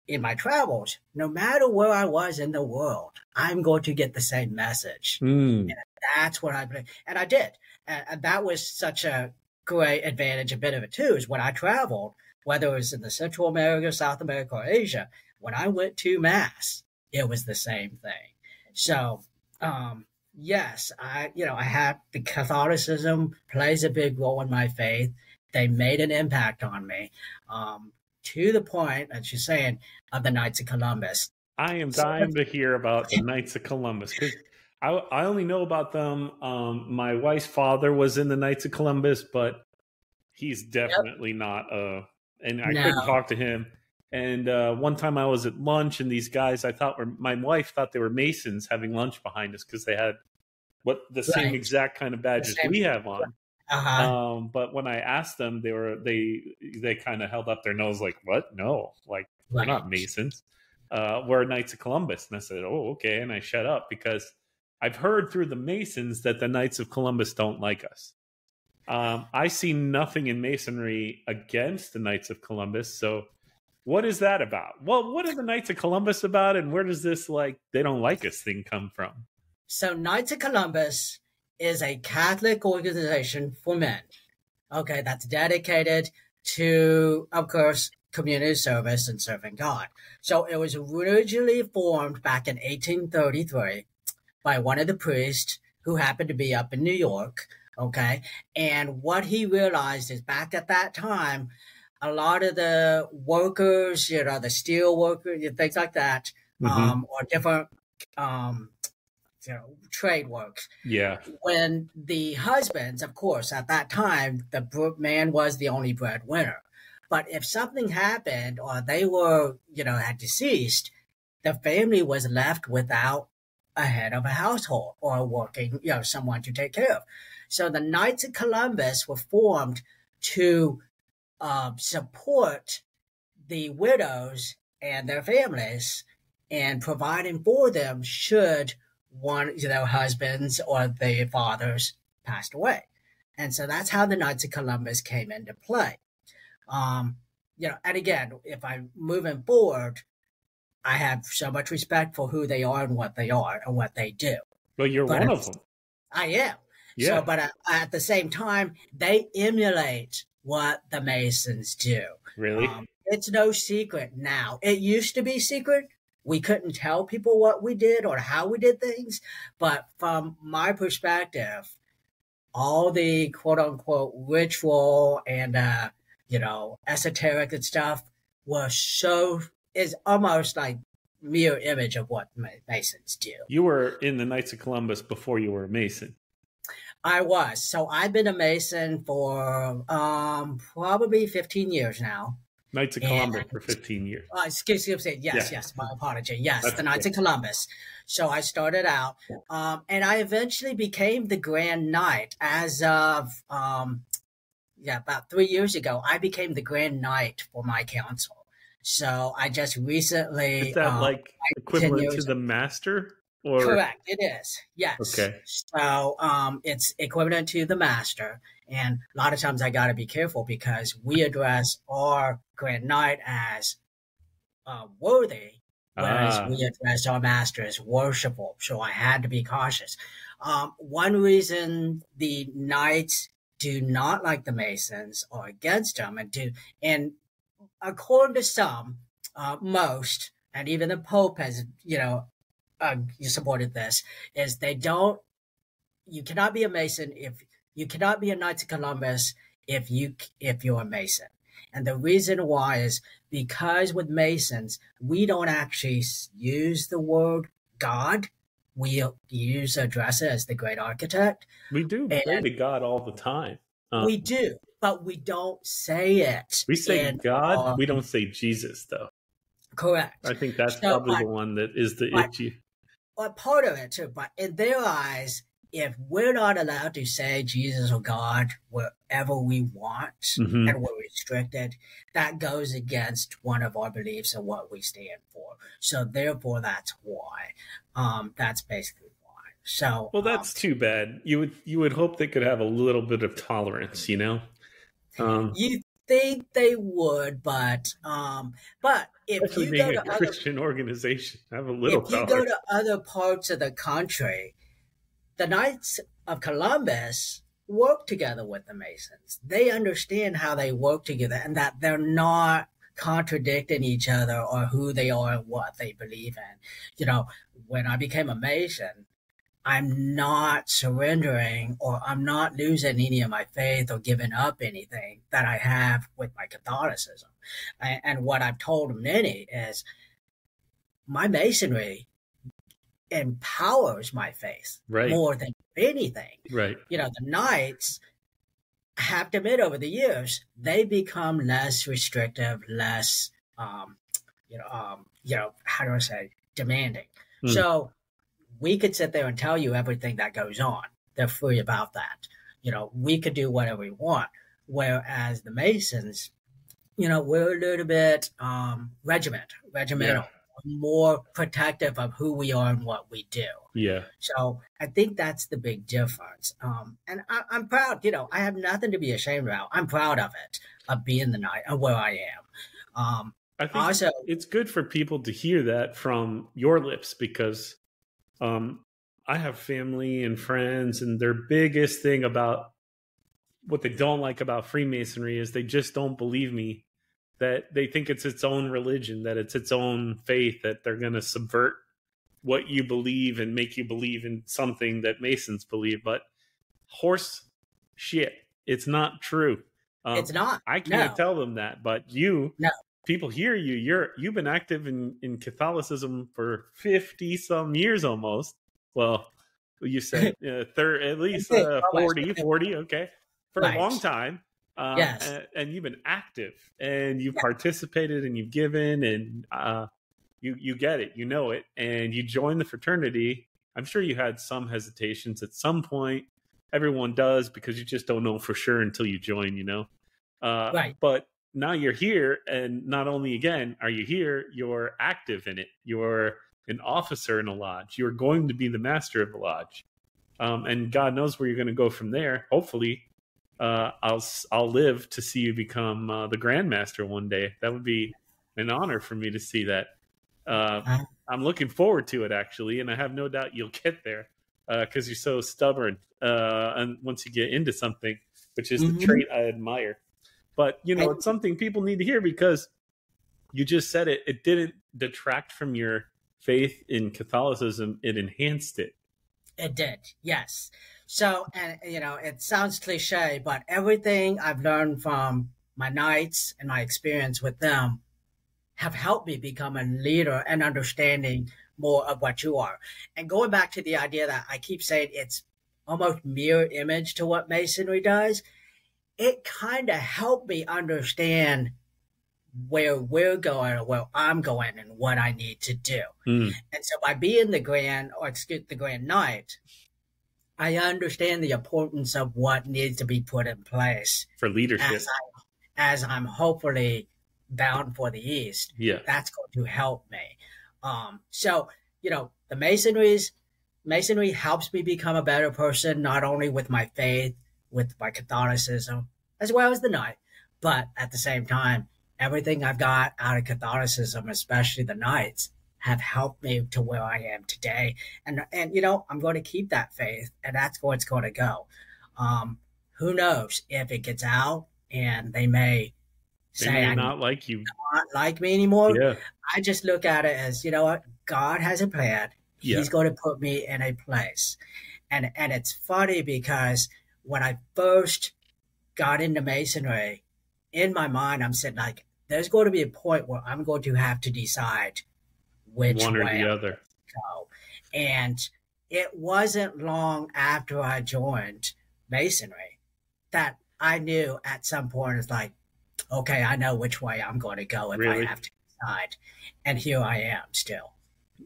in my travels, no matter where I was in the world, I'm going to get the same message. mm. That's what I believe. And I did. And, and that was such a great advantage. A bit of it too is when I traveled, whether it was in the Central America, South America, or Asia, when I went to Mass, it was the same thing. So, um, yes, I, you know, I have the Catholicism plays a big role in my faith. They made an impact on me, um, to the point, as you're saying, of the Knights of Columbus. I am dying to hear about the Knights of Columbus because I, I only know about them. Um, my wife's father was in the Knights of Columbus, but he's definitely not. Uh, and I couldn't talk to him. And uh, one time I was at lunch, and these guys I thought were my wife thought they were Masons having lunch behind us because they had what the same exact kind of badges we have on. Uh huh. Um, but when I asked them, they were they they kind of held up their nose like, "What? No, like we're Right. not Masons. Uh, we're Knights of Columbus." And I said, "Oh, okay." And I shut up because I've heard through the Masons that the Knights of Columbus don't like us. Um, I see nothing in Masonry against the Knights of Columbus. So, what is that about? Well, what are the Knights of Columbus about, and where does this like they don't like us thing come from? So Knights of Columbus is a Catholic organization for men. Okay, that's dedicated to, of course, community service and serving God. So it was originally formed back in 1833 by one of the priests who happened to be up in New York. Okay, and what he realized is back at that time, a lot of the workers, you know, the steel workers, things like that, Mhm. um, or different um, you know, trade works. Yeah, When the husbands, of course, at that time, the man was the only breadwinner. But if something happened or they were, you know, had deceased, the family was left without a head of a household or working, you know, someone to take care of. So the Knights of Columbus were formed to um, support the widows and their families and providing for them should one of their husbands or their fathers passed away. And so that's how the Knights of Columbus came into play. Um, you know, and again, if I'm moving forward, I have so much respect for who they are and what they are and what they do. but you're But one of them. I am. Yeah, So, but at the same time, they emulate what the Masons do. Really? Um, it's no secret now. It used to be secret. We couldn't tell people what we did or how we did things. But from my perspective, all the quote unquote ritual and, uh, you know, esoteric and stuff was so, is almost like mirror image of what Masons do. you were in the Knights of Columbus before you were a Mason. I was. So I've been a Mason for um probably 15 years now. Knights of And- Columbus for 15 years. Uh, excuse me, yes, Yeah. yes, my apology. Yes, That's the Knights of Columbus. So I started out, um, and I eventually became the Grand Knight as of, um, yeah, about three years ago. I became the Grand Knight for my council. So I just recently. Is that um, like equivalent to the Master? Or Correct. It is. Yes. Okay. So um, it's equivalent to the master, and a lot of times I got to be careful because we address our grand knight as uh, worthy, whereas Ah. we address our master as worshipful. So I had to be cautious. Um, one reason the knights do not like the masons or against them, and do and according to some, uh, most, and even the Pope has, you know, uh, you supported this, is they don't, you cannot be a Mason if, you cannot be a knight of Columbus if you, if you're a Mason. And the reason why is because with Masons, we don't actually use the word God. We use address it as the great architect. we do pray and- to God all the time. Um, we do, but we don't say it. we say in God, our- we don't say Jesus, though. correct. I think that's So, probably but- the one that is the but- issue. Well, part of it too. But in their eyes, if we're not allowed to say Jesus or God wherever we want Mhm. and we're restricted, that goes against one of our beliefs and what we stand for. So therefore, that's why. Um, that's basically why. So Well, that's um, too bad. You would you would hope they could have a little bit of tolerance, you know. Um, you think they would, but um, but if especially you go to other Christian organization, have a little if you go to other parts of the country, the Knights of Columbus work together with the Masons. They understand how they work together and that they're not contradicting each other or who they are and what they believe in. You know, when I became a Mason, I'm not surrendering or I'm not losing any of my faith or giving up anything that I have with my Catholicism. And, what I've told many is my Masonry empowers my faith Right. more than anything. right. You know, the Knights have to admit over the years, they become less restrictive, less, um, you know, um, you know, how do I say, demanding. Hmm. So we could sit there and tell you everything that goes on. They're free about that. You know, we could do whatever we want. Whereas the Masons, you know, we're a little bit um, regiment, regimental, more protective of who we are and what we do. Yeah. So I think that's the big difference. Um, and I, I'm proud, you know, I have nothing to be ashamed about. I'm proud of it, of being the knight, of where I am. Um, I think also, it's good for people to hear that from your lips because um, I have family and friends, and their biggest thing about what they don't like about Freemasonry is they just don't believe me that they think it's its own religion, that it's its own faith, that they're going to subvert what you believe and make you believe in something that Masons believe. But horse shit, it's not true. Um, it's not. I can't No. tell them that, but you, No. People hear you. You're you've been active in in Catholicism for fifty some years almost. Well, you said uh, third, at least uh, 40, 40, okay, for a long time. Uh, Yes. and, and you've been active, and you've participated, and you've given, and uh, you you get it, you know it, and you join the fraternity. I'm sure you had some hesitations at some point. Everyone does because you just don't know for sure until you join, you know. Uh, Right. But now you're here, and not only again are you here, you're active in it. You're an officer in a lodge. You're going to be the master of the lodge, um, and God knows where you're going to go from there. Hopefully, uh, I'll I'll live to see you become uh, the grandmaster one day. That would be an honor for me to see that. Uh, Uh. I'm looking forward to it actually, and I have no doubt you'll get there because you're so stubborn. Uh, and once you get into something, which is Mhm. the trait I admire. But you know, I- it's something people need to hear because you just said it. It didn't detract from your faith in Catholicism. It enhanced it. It did, yes. So, and you know, it sounds cliche, but everything I've learned from my knights and my experience with them have helped me become a leader and understanding more of what you are. And going back to the idea that I keep saying it's almost mirror image to what masonry does, it kind of helped me understand where we're going or where I'm going and what I need to do. Mm, And so by being the grand or excuse the grand knight, I understand the importance of what needs to be put in place for leadership. as I as I'm hopefully bound for the east. yeah. That's going to help me. Um, so you know the masonries masonry helps me become a better person, not only with my faith, with my Catholicism, as well as the knight, but at the same time, everything I've got out of Catholicism, especially the knights, have helped me to where I am today. And and you know, I'm going to keep that faith, and that's where it's going to go. Um, who knows if it gets out and they may They say may I'm not like you. not like me anymore. Yeah. I just look at it as, you know what, God has a plan. Yeah. He's going to put me in a place. And and it's funny because when I first got into masonry, in my mind I'm saying like there's going to be a point where I'm going to have to decide which One or way the other. go. And it wasn't long after I joined masonry that I knew at some point it's like, okay, I know which way I'm going to go if Really? I have to decide. And here I am still.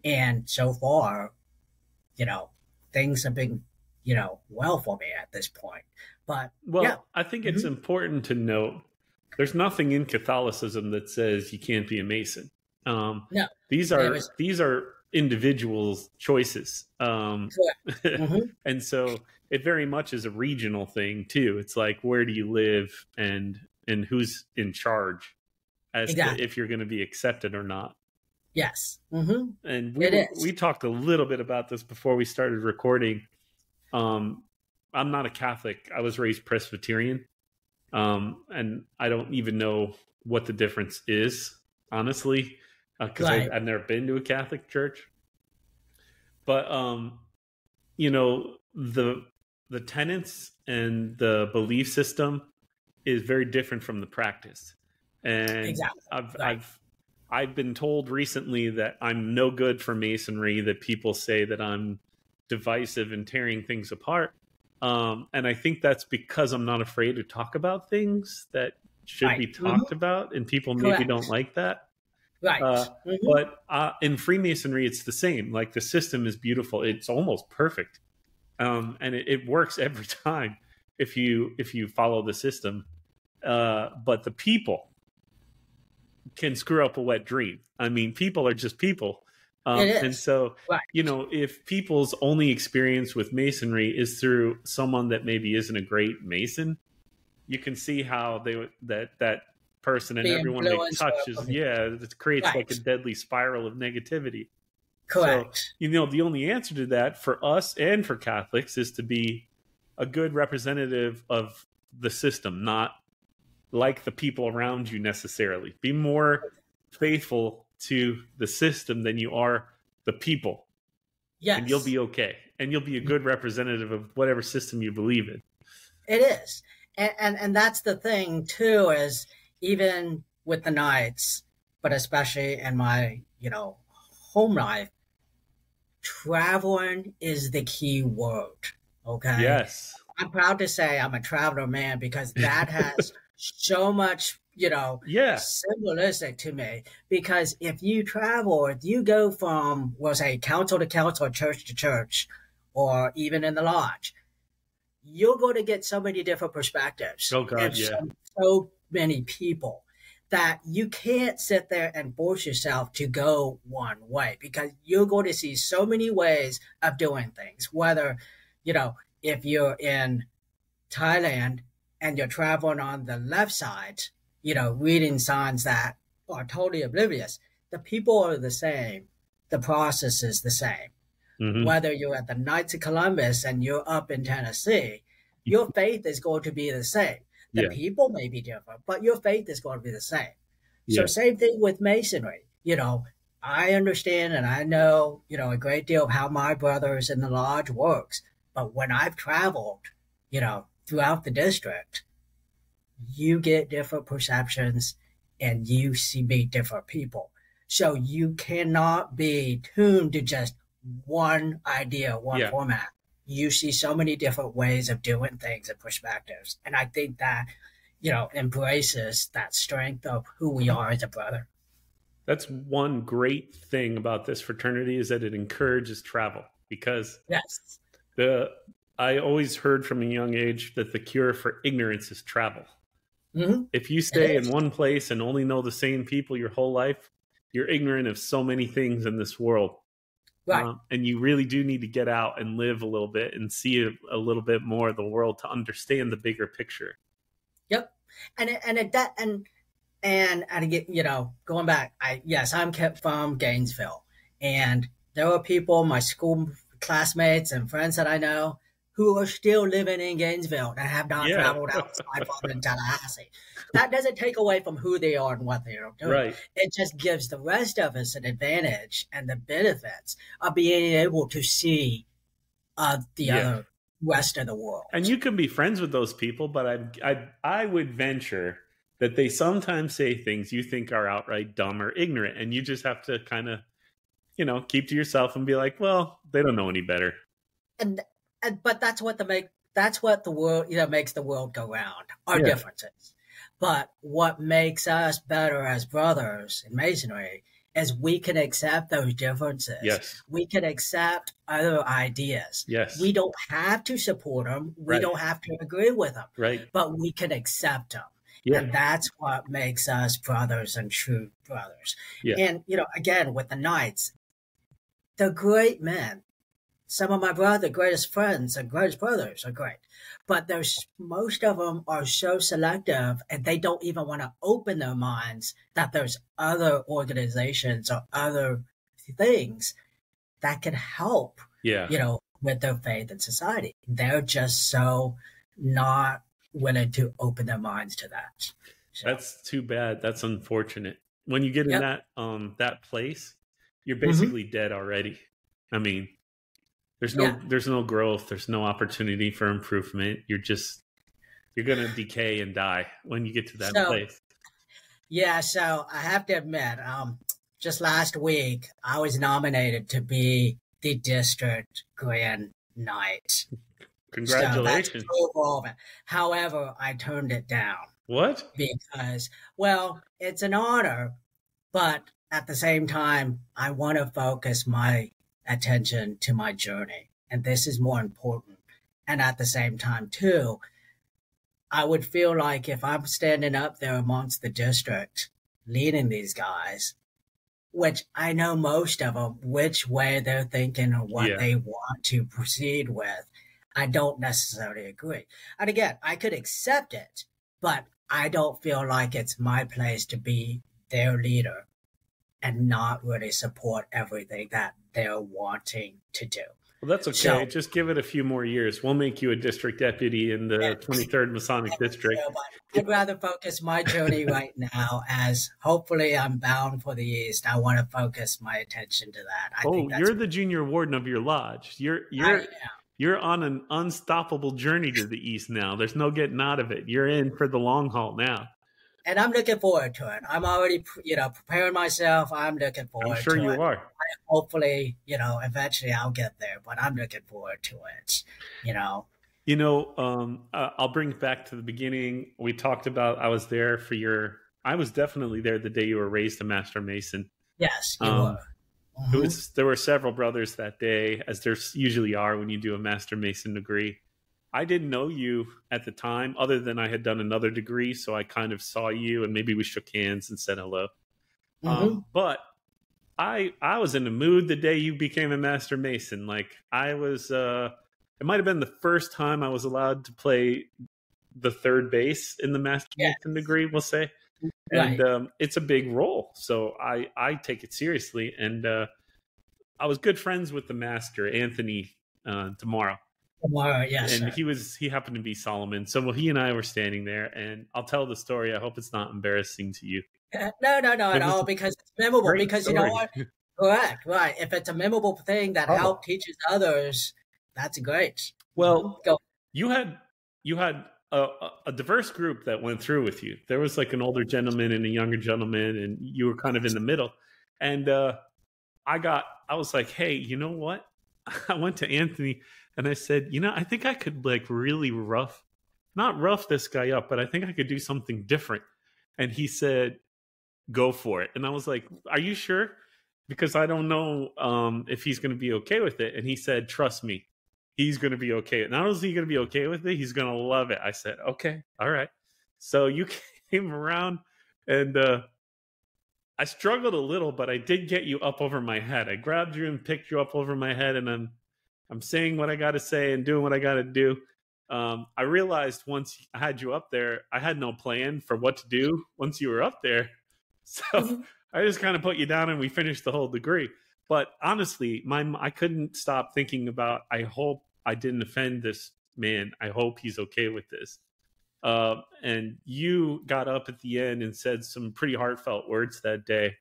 And so far, you know, things have been, you know, well for me at this point. But Well, yeah, I think it's Mhm. important to note there's nothing in Catholicism that says you can't be a Mason. Um, No. these are is- these are individuals' choices, um, Mhm. and so it very much is a regional thing too. It's like where do you live and and who's in charge as Exactly. to if you're going to be accepted or not. yes. hmm and we we talked a little bit about this before we started recording. Um, I'm not a Catholic. I was raised Presbyterian, um, and I don't even know what the difference is, honestly, because Right. I've never been to a Catholic church. But um, you know the the tenets and the belief system is very different from the practice, and Exactly. I've Right. I've I've been told recently that I'm no good for masonry. That people say that I'm divisive and tearing things apart, um, and I think that's because I'm not afraid to talk about things that should Right. be talked about, and people maybe Correct. don't like that. Right. Uh, Mhm. But uh, in Freemasonry, it's the same. Like the system is beautiful; it's almost perfect, um, and it, it works every time if you if you follow the system. Uh, but the people can screw up a wet dream. I mean, people are just people, um, and so Right. you know, if people's only experience with masonry is through someone that maybe isn't a great mason, you can see how they that that person and everyone they touch is yeah, it creates like a deadly spiral of negativity. Correct. You know, the only answer to that for us and for Catholics is to be a good representative of the system, not like the people around you necessarily. Be more faithful to the system than you are the people yes. and you'll be okay and you'll be a good representative of whatever system you believe in It is. And, and and that's the thing too is even with the knights, but especially in my, you know, home life, traveling is the key word. Okay. yes I'm proud to say I'm a traveler man because that has so much, you know, yeah symbolistic to me because if you travel, if you go from, we'll say, council to council, church to church, or even in the lodge, you're going to get so many different perspectives. Oh, God, yeah. so, so many people that you can't sit there and force yourself to go one way because you're going to see so many ways of doing things. Whether, you know, if you're in Thailand and you're traveling on the left side, you know, reading signs that are totally oblivious, the people are the same. The process is the same. Mhm. Whether you're at the Knights of Columbus and you're up in Tennessee, your faith is going to be the same. The Yeah. people may be different, but your faith is going to be the same. So Yeah. same thing with masonry. You know, I understand and I know, you know, a great deal of how my brothers in the lodge works. But when I've traveled, you know, throughout the district, you get different perceptions and you see different people. So you cannot be tuned to just one idea, one Yeah. format. You see so many different ways of doing things and perspectives. And I think that, you know, embraces that strength of who we mm-hmm. are as a brother. That's one great thing about this fraternity is that it encourages travel because Yes. the I always heard from a young age that the cure for ignorance is travel. Hmm If you stay in one place and only know the same people your whole life, you're ignorant of so many things in this world. Right. Um, and you really do need to get out and live a little bit and see a, a little bit more of the world to understand the bigger picture. Yep. And and it that and and and again, you know, going back, I yes, I'm kept from Gainesville, and there are people, my school classmates and friends that I know, who are still living in Gainesville and have not Yeah. traveled outside from Tallahassee. That doesn't take away from who they are and what they are doing. Right. It just gives the rest of us an advantage and the benefits of being able to see uh, the Yeah. other rest of the world. And you can be friends with those people, but I I I would venture that they sometimes say things you think are outright dumb or ignorant, and you just have to kind of, you know, keep to yourself and be like, well, they don't know any better. and, and but that's what the make that's what the world you know makes the world go round our Yeah. differences but what makes us better as brothers in masonry is we can accept those differences Yes, we can accept other ideas yes, we don't have to support them we Right. don't have to agree with them right, but we can accept them yeah, and that's what makes us brothers and true brothers. Yeah. And, you know, again, with the Knights, they're great men. Some of my brother, greatest friends and greatest brothers are great. But there's most of them are so selective and they don't even want to open their minds that there's other organizations or other things that can help yeah. you know, with their faith in society. They're just so not willing to open their minds to that. So, That's too bad. That's unfortunate. When you get in Yep. that um that place, you're Mhm. basically dead already. I mean, there's no Yeah. there's no growth, there's no opportunity for improvement. You're just you're gonna decay and die when you get to that So- place. yeah, so I have to admit, um, just last week I was nominated to be the district grand knight. Congratulations. So. However, I turned it down. what? because, well, it's an honor, but at the same time, I want to focus my attention to my journey. And this is more important. And at the same time, too, I would feel like if I'm standing up there amongst the district leading these guys, which I know most of them, which way they're thinking or what Yeah. they want to proceed with, I don't necessarily agree. And again, I could accept it, but I don't feel like it's my place to be their leader and not really support everything that they're wanting to do. Well, that's okay. So- Just give it a few more years. We'll make you a district deputy in the Yeah. 23rd Masonic District. So, I'd rather focus my journey right now as hopefully I'm bound for the East. I want to focus my attention to that. I oh, you're the junior warden of your lodge. You're you're you're on an unstoppable journey to the east now. There's no getting out of it. You're in for the long haul now. And I'm looking forward to it. I'm already, you know, preparing myself. I'm looking forward. I'm sure to you it. are. Hopefully, you know, eventually I'll get there, but I'm looking forward to it. You know, You know, um, uh, I'll bring it back to the beginning. We talked about I was there for your. I was definitely there the day you were raised a master mason. yes, you Um, were. It Mhm. was there were several brothers that day, as there usually are when you do a master mason degree. I didn't know you at the time, other than I had done another degree, so I kind of saw you, and maybe we shook hands and said hello. Mhm. Um, but I I was in the mood the day you became a master mason. Like I was, uh, it might have been the first time I was allowed to play the third base in the master Yes. mason degree. We'll say, right. and um, it's a big role, so I I take it seriously. And uh, I was good friends with the master Anthony uh, tomorrow, Tomorrow, yes. and sir. he was he happened to be Solomon. So well, he and I were standing there, and I'll tell the story. I hope it's not embarrassing to you. no, no, no, at all, because it's memorable. Because you know what? Correct, right. If it's a memorable thing that Oh. help teaches others, that's great. Well, Go. you had you had a, a- a diverse group that went through with you. There was like an older gentleman and a younger gentleman, and you were kind of in the middle. And uh, I got, I was like, hey, you know what? I went to Anthony and I said, you know, I think I could like really rough, not rough this guy up, but I think I could do something different. And he said, go for it. And I was like, are you sure? Because I don't know um, if he's going to be okay with it. And he said, trust me, he's going to be okay. Not only is he going to be okay with it, he's going to love it. I said, okay, all right. So you came around and uh, I struggled a little, but I did get you up over my head. I grabbed you and picked you up over my head, and I'm I'm saying what I got to say and doing what I got to do. Um, I realized once I had you up there, I had no plan for what to do once you were up there. So Mhm. I just kind of put you down, and we finished the whole degree. But honestly, my I couldn't stop thinking about. I hope I didn't offend this man. I hope he's okay with this. Uh, and you got up at the end and said some pretty heartfelt words that day.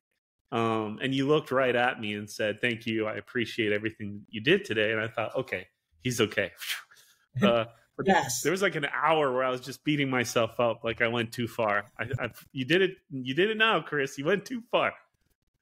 Um, and you looked right at me and said, "Thank you. I appreciate everything you did today." And I thought, "Okay, he's okay." Uh, Yes. there was like an hour where I was just beating myself up, like I went too far. I, I, you did it. You did it now, Chris. You went too far.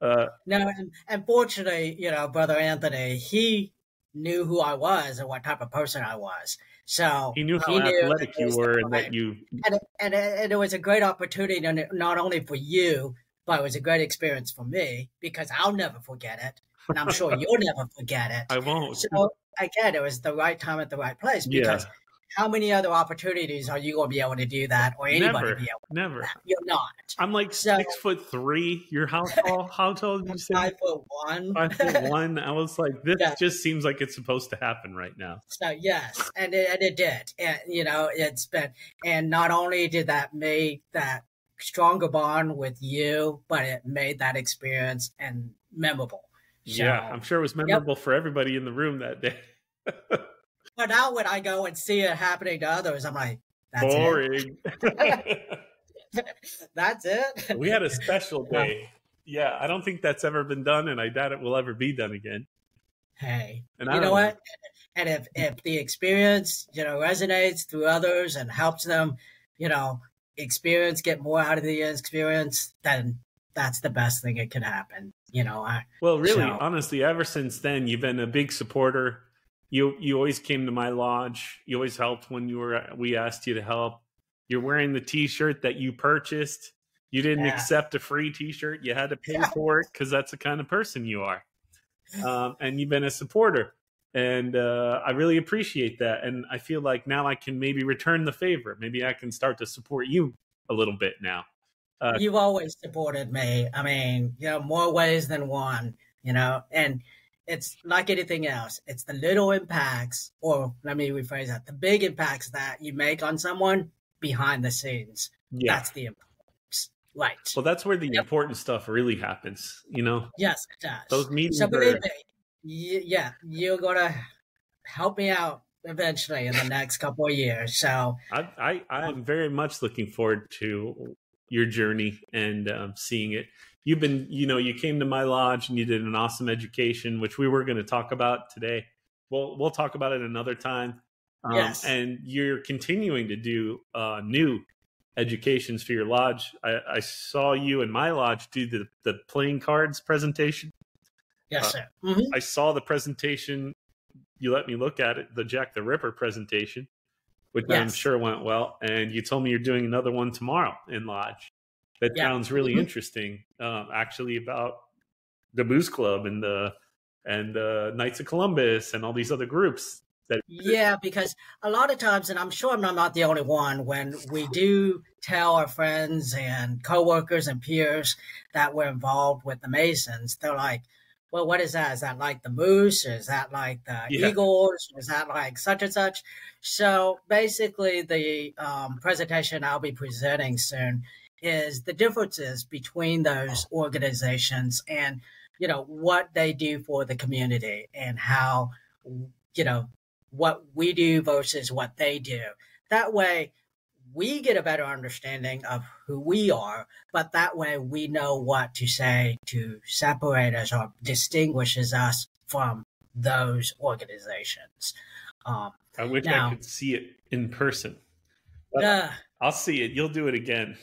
Uh, No, and, and fortunately, you know, brother Anthony, he knew who I was and what type of person I was. So he knew how knew athletic you were, and that you. and it, and, it, and it was a great opportunity not only for you, but it was a great experience for me because I'll never forget it, and I'm sure you'll never forget it. I won't. So again, it was the right time at the right place Yeah. because how many other opportunities are you going to be able to do that, or anybody Never. be able? Never. You're not. I'm like So- six foot three. You're how tall? How tall did you say? Five foot one. Five foot one. I was like, this Yeah. just seems like it's supposed to happen right now. So yes, and it, and it did. And you know, it's been, and not only did that make that stronger bond with you, but it made that experience and memorable. So, yeah, I'm sure it was memorable for everybody in the room that day. But now when I go and see it happening to others, I'm like, that's Boring. it. that's it. we had a special day. Yeah, I don't think that's ever been done, and I doubt it will ever be done again. Hey, And I you know what? And if if the experience you know resonates through others and helps them, you know, experience get more out of the experience, then that's the best thing that could happen. You know, I Well, really, So- honestly, ever since then, you've been a big supporter. You you always came to my lodge. You always helped when you were we asked you to help. You're wearing the T-shirt that you purchased. You didn't Yeah. accept a free T-shirt. You had to pay Yeah. for it because that's the kind of person you are. Um, and you've been a supporter, and uh, I really appreciate that. And I feel like now I can maybe return the favor. Maybe I can start to support you a little bit now. Uh, you've always supported me. I mean, you know, more ways than one. You know, and it's like anything else. It's the little impacts, or let me rephrase that: the big impacts that you make on someone behind the scenes. yeah. That's the importance, right? Well, that's where the Yep. important stuff really happens. You know, yes, it does. those meetings So are. me, y- yeah, you're gonna help me out eventually in the next couple of years. So I, I I'm very much looking forward to your journey and um, seeing it. You've been, you know, you came to my lodge and you did an awesome education, which we were going to talk about today. We'll we'll talk about it another time. Um, Yes. And you're continuing to do uh, new educations for your lodge. I, I saw you in my lodge do the the playing cards presentation. Yes, Uh, sir. Mhm. I saw the presentation. You let me look at it, the Jack the Ripper presentation, which I'm sure went well. And you told me you're doing another one tomorrow in Lodge. That Yeah. sounds really Mhm. interesting. Um, actually, about the Moose Club and the and the Knights of Columbus and all these other groups. That Yeah, because a lot of times, and I'm sure I'm not the only one, when we do tell our friends and coworkers and peers that we're involved with the Masons, they're like, well, what is that? Is that like the moose? Is that like the Yeah. eagles? Is that like such and such? So basically, the um, presentation I'll be presenting soon is the differences between those organizations and you know what they do for the community and how you know what we do versus what they do. That way, we get a better understanding of who we are, but that way we know what to say to separate us or distinguishes us from those organizations. Um, I wish now- I could see it in person. Uh, I'll see it. You'll do it again.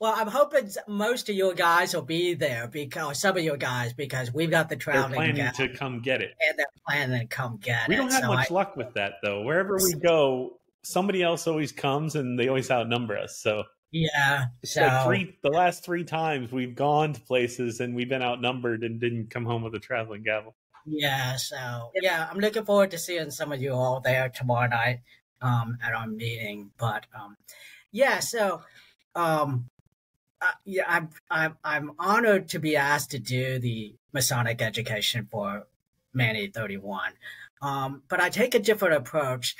well, I'm hoping most of your guys will be there because some of your guys because we've got the They're traveling planning guys to come get it. and they're planning to come get We it. don't have So much I- luck with that though. Wherever we go, somebody else always comes and they always outnumber us. So yeah, so like three the last three times we've gone to places and we've been outnumbered and didn't come home with a traveling gavel. Yeah, so yeah, I'm looking forward to seeing some of you all there tomorrow night um, at our meeting. But um, yeah, so um, uh, yeah, I'm I'm I'm honored to be asked to do the Masonic education for Manatee 31. Um, but I take a different approach,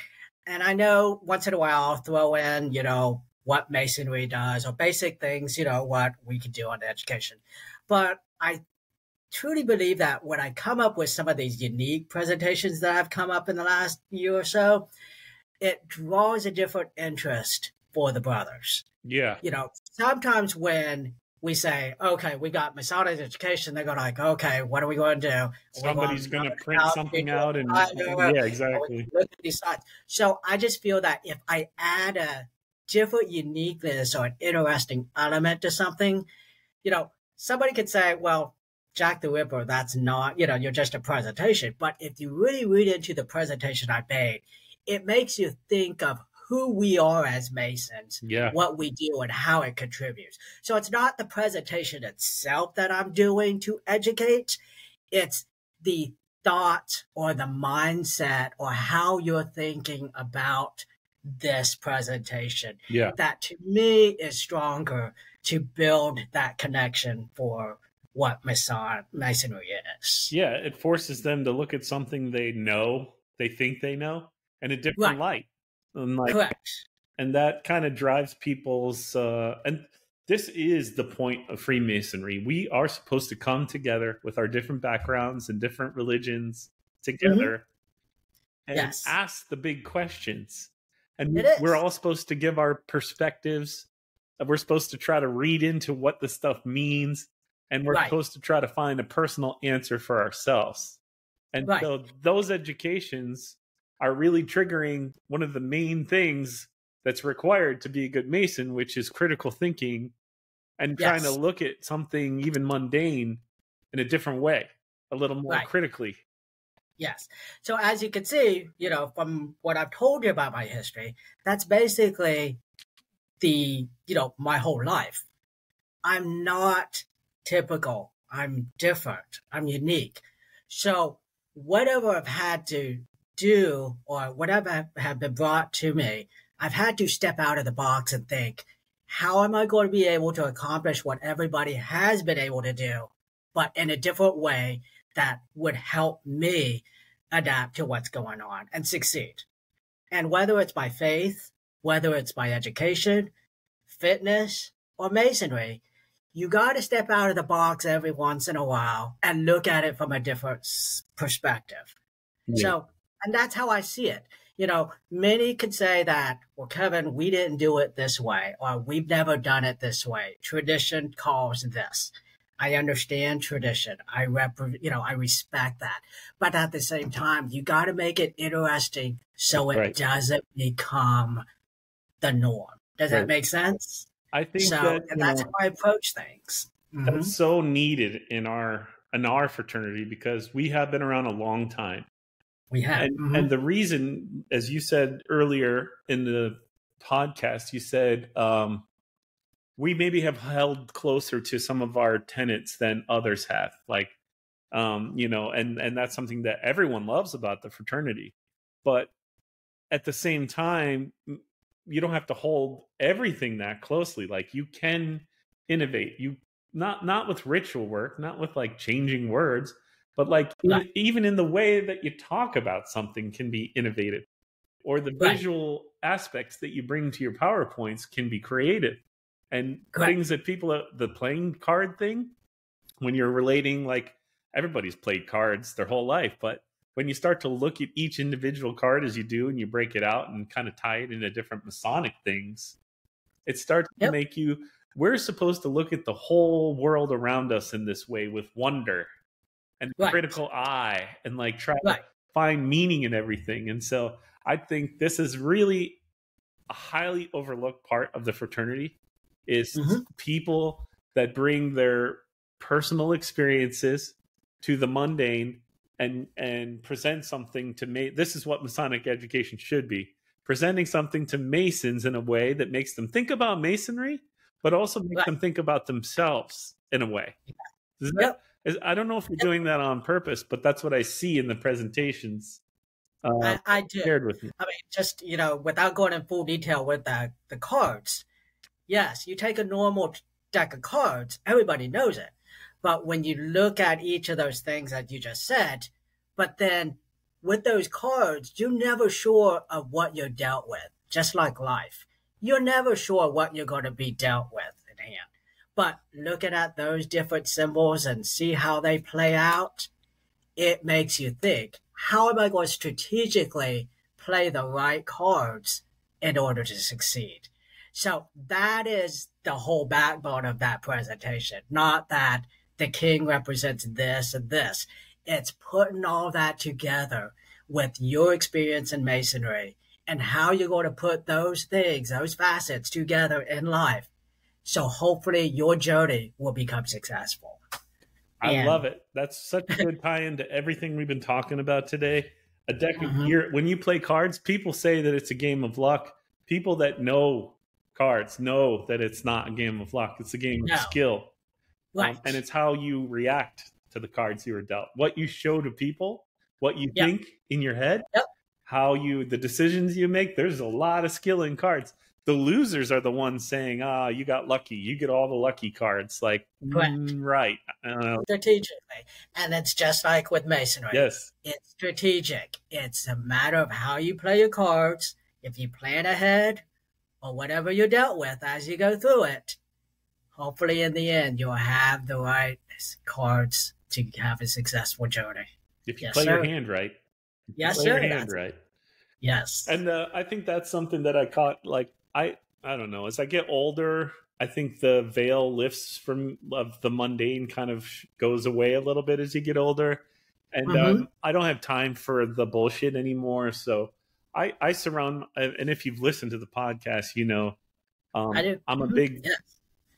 and I know once in a while I'll throw in, you know, what Masonry does or basic things, you know, what we can do on education. But I truly believe that when I come up with some of these unique presentations that I've come up in the last year or so, it draws a different interest for the brothers. Yeah. You know, sometimes when we say, okay, we got Masonic education, they're going like, okay, what are we going to do? Are Somebody's going to print out, something out and yeah, exactly. Look at these sides. So I just feel that if I add a different uniqueness or an interesting element to something, you know, somebody could say, well, Jack the Ripper, that's not, you know, you're just a presentation. But if you really read into the presentation I made, it makes you think of who we are as Masons, Yeah. what we do, and how it contributes. So it's not the presentation itself that I'm doing to educate, it's the thought or the mindset or how you're thinking about this presentation Yeah. that to me is stronger to build that connection for what Mason masonry is. Yeah, it forces them to look at something they know, they think they know, in a different Right. light. And like Correct. and that kind of drives people's uh and this is the point of freemasonry we are supposed to come together with our different backgrounds and different religions together and Mm-hmm. Yes. ask the big questions and It is. we're all supposed to give our perspectives and we're supposed to try to read into what the stuff means and we're Right. supposed to try to find a personal answer for ourselves and Right. so those educations are really triggering one of the main things that's required to be a good mason which is critical thinking and trying to look at something even mundane in a different way a little more Right. critically Yes. So as you can see, you know, from what I've told you about my history, that's basically the, you know, my whole life. I'm not typical. I'm different. I'm unique. So whatever I've had to do or whatever have been brought to me, I've had to step out of the box and think, how am I going to be able to accomplish what everybody has been able to do, but in a different way that would help me adapt to what's going on and succeed. And whether it's by faith, whether it's by education, fitness, or masonry, you got to step out of the box every once in a while and look at it from a different perspective. So, and that's how I see it. You know, many could say that, well, Kevin, we didn't do it this way, or we've never done it this way. Tradition calls this. I understand tradition. I rep, you know, I respect that. But at the same time, you got to make it interesting so it Right. doesn't become the norm. Does Right. that make sense? i think So, that and that's know, how I approach things. Mhm. that's so needed in our in our fraternity because we have been around a long time We have. and mhm. and the reason as you said earlier in the podcast you said um we maybe have held closer to some of our tenets than others have like um you know and and that's something that everyone loves about the fraternity but at the same time you don't have to hold everything that closely like you can innovate you not not with ritual work not with like changing words but like Right. even in the way that you talk about something can be innovative or the Right. visual aspects that you bring to your powerpoints can be creative and things that people uh, the playing card thing when you're relating like everybody's played cards their whole life but when you start to look at each individual card as you do and you break it out and kind of tie it into different Masonic things, it starts Yep. to make you. We're supposed to look at the whole world around us in this way with wonder and Right. critical eye and like try Right. to find meaning in everything. And so I think this is really a highly overlooked part of the fraternity is Mhm. people that bring their personal experiences to the mundane and and present something to me this is what masonic education should be presenting something to masons in a way that makes them think about masonry but also makes Right. them think about themselves in a way Is that- Yep. I don't know if you're doing that on purpose but that's what i see in the presentations uh, I, I do. shared with me I mean, just you know, without going in full detail with the the cards, yes, you take a normal deck of cards, everybody knows it. But when you look at each of those things that you just said, but then with those cards, you're never sure of what you're dealt with. Just like life, you're never sure what you're going to be dealt with. But looking at those different symbols and see how they play out, it makes you think how am I going to strategically play the right cards in order to succeed? So that is the whole backbone of that presentation, not that the king represents this and this. It's putting all that together with your experience in masonry and how you're going to put those things, those facets together in life. So hopefully your journey will become successful. I And- love it. That's such a good tie into everything we've been talking about today. A deck of Mhm. gear. When you play cards, people say that it's a game of luck. People that know cards know that it's not a game of luck. It's a game No. of skill. Um, and it's how you react to the cards you are dealt. What you show to people, what you Yep. think in your head, Yep. how you the decisions you make. There's a lot of skill in cards. The losers are the ones saying, "Ah, you got lucky. You get all the lucky cards." Like, mm, right? I strategically. And it's just like with masonry. Yes. It's strategic. It's a matter of how you play your cards. If you plan ahead or whatever you're dealt with as you go through it, hopefully in the end you'll have the right cards to have a successful journey. If you Yes, play your hand right. Yes, play sir. your hand right. Yes. And uh, I think that's something that I caught. Like I, I don't know. As I get older, I think the veil lifts from of the mundane kind of goes away a little bit as you get older, and Mhm. um, I don't have time for the bullshit anymore. So I, I surround. And if you've listened to the podcast, you know, um, I. I'm a Mhm. big. Yes.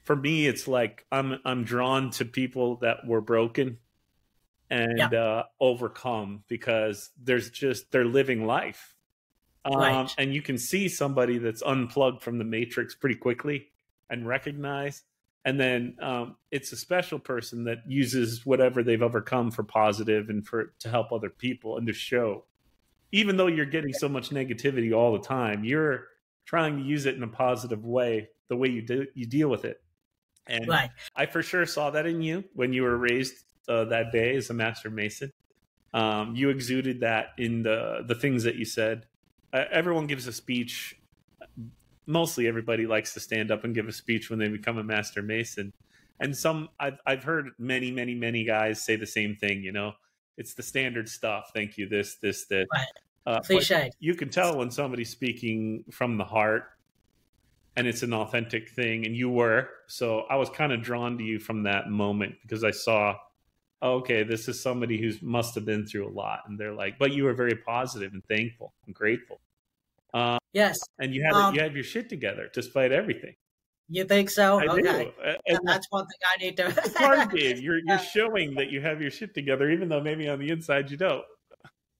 For me, it's like I'm I'm drawn to people that were broken and uh, overcome because there's just they're living life um, Right. and you can see somebody that's unplugged from the matrix pretty quickly and recognize and then um, it's a special person that uses whatever they've overcome for positive and for to help other people and to show even though you're getting so much negativity all the time you're trying to use it in a positive way the way you do you deal with it and Right. I for sure saw that in you when you were raised uh, that day as a master mason. Um, you exuded that in the the things that you said. Uh, everyone gives a speech. Mostly, everybody likes to stand up and give a speech when they become a master mason. And some I've I've heard many many many guys say the same thing. You know, it's the standard stuff. Thank you. This this this. Right. Uh, Cliche. you can tell when somebody's speaking from the heart and it's an authentic thing and you were so i was kind of drawn to you from that moment because i saw okay this is somebody who must have been through a lot and they're like but you were very positive and thankful and grateful uh, Yes. and you had Um, you have your shit together despite everything You think so? i okay. do that's one thing I need to. it's hard Dave. you're you're showing that you have your shit together even though maybe on the inside you don't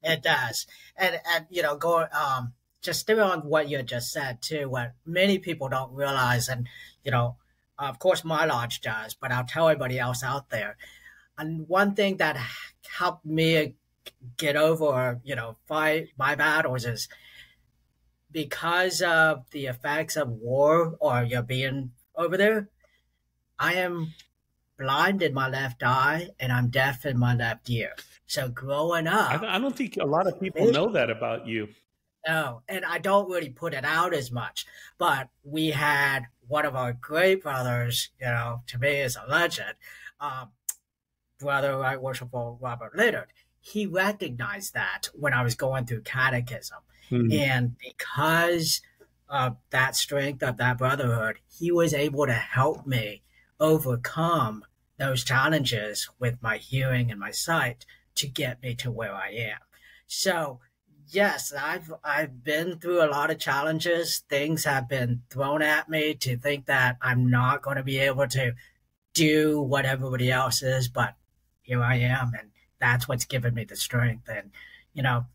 It does, and and you know, go um, just stay on what you just said too. What many people don't realize, and you know, of course, my lodge does, but I'll tell everybody else out there. And one thing that helped me get over, you know, fight my battles is because of the effects of war or you're being over there. I am blind in my left eye and I'm deaf in my left ear. So growing up, I, I don't think a lot of people know that about you no, and I don't really put it out as much. But we had one of our great brothers, you know, to me is a legend, um, brother, right worshipful Robert Leonard. he recognized that when I was going through catechism. Mhm. And because of that strength of that brotherhood, he was able to help me overcome those challenges with my hearing and my sight to get me to where I am. So, yes, I've I've been through a lot of challenges. Things have been thrown at me to think that I'm not going to be able to do what everybody else is, but here I am and that's what's given me the strength and you know,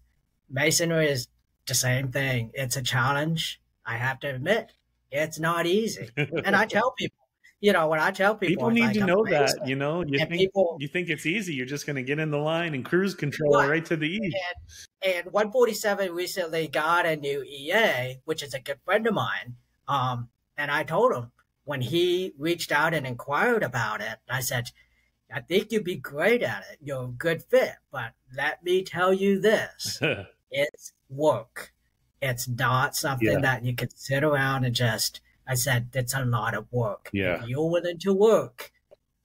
masonry is the same thing. It's a challenge. I have to admit, it's not easy. And I tell people, you know, when I tell people, People need like, to know that, you know. You think people- you think it's easy. You're just going to get in the line and cruise control Right. right to the east. And 147 recently got a new EA, which is a good friend of mine. Um, and I told him when he reached out and inquired about it, I said, I think you'd be great at it. You're a good fit. But let me tell you this it's work. It's not something Yeah. that you can sit around and just, I said, it's a lot of work. Yeah. If you're willing to work,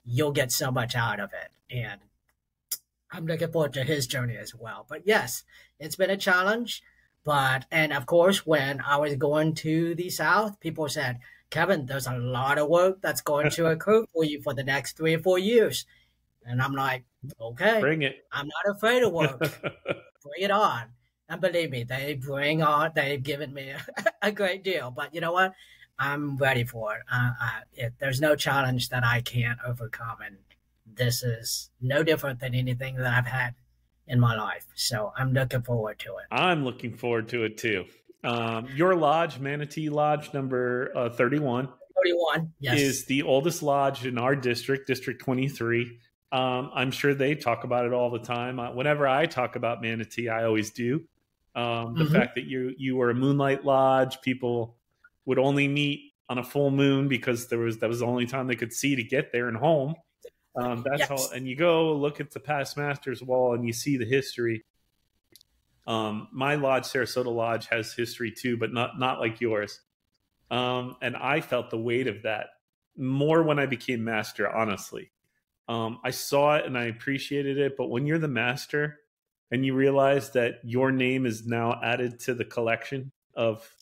you'll get so much out of it. And I'm looking forward to his journey as well. But yes, it's been a challenge. But, and of course, when I was going to the South, people said, Kevin, there's a lot of work that's going to occur for you for the next three or four years. And I'm like, okay, Bring it. I'm not afraid of work bring it on. And believe me, they bring on, they've given me a, a great deal. But you know what? I'm ready for it. Uh, I, it. There's no challenge that I can't overcome. And this is no different than anything that I've had in my life. So I'm looking forward to it. I'm looking forward to it too. Um, your lodge, Manatee Lodge number uh, 31, 31. Yes. is the oldest lodge in our district, District 23. Um, I'm sure they talk about it all the time. Uh, whenever I talk about Manatee, I always do. Um, the Mhm. fact that you you were a moonlight lodge, people would only meet on a full moon because there was that was the only time they could see to get there and home. Um, that's Yes. how. And you go look at the past masters wall and you see the history. Um, my lodge, Sarasota Lodge, has history too, but not not like yours. Um, and I felt the weight of that more when I became master. Honestly, um, I saw it and I appreciated it. But when you're the master and you realize that your name is now added to the collection of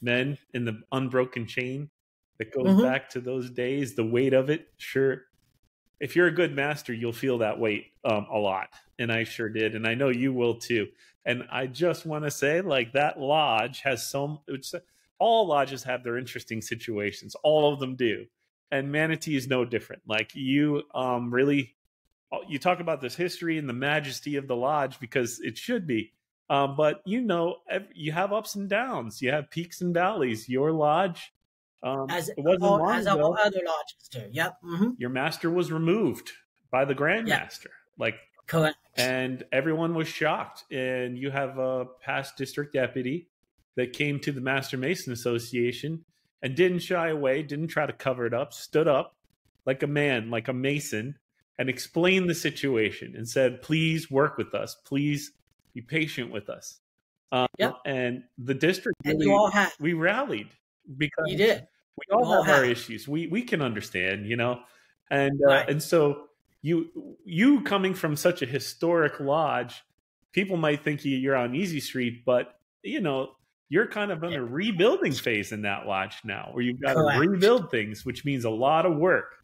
men in the unbroken chain that goes Mhm. back to those days, the weight of it, sure. If you're a good master, you'll feel that weight um, a lot. And I sure did. And I know you will too. And I just want to say, like, that lodge has some, all lodges have their interesting situations. All of them do. And Manatee is no different. Like, you um, really, you talk about this history and the majesty of the lodge because it should be. Um, but you know, you have ups and downs. You have peaks and valleys. Your lodge, um, as it wasn't all, long as ago. other lodges do. Yep. hmm your master was removed by the grandmaster. Like, Correct. and everyone was shocked. And you have a past district deputy that came to the Master Mason Association and didn't shy away, didn't try to cover it up, stood up like a man, like a mason, and explained the situation and said, "Please work with us. Please be patient with us." Um, Yep. And the district, And really- you all have, we rallied because you did. we all all have our issues. We we can understand, you know, and uh, Right. and so you you coming from such a historic lodge, people might think you, you're on easy street, but you know you're kind of in a rebuilding phase in that lodge now, where you've got Correct. to rebuild things, which means a lot of work.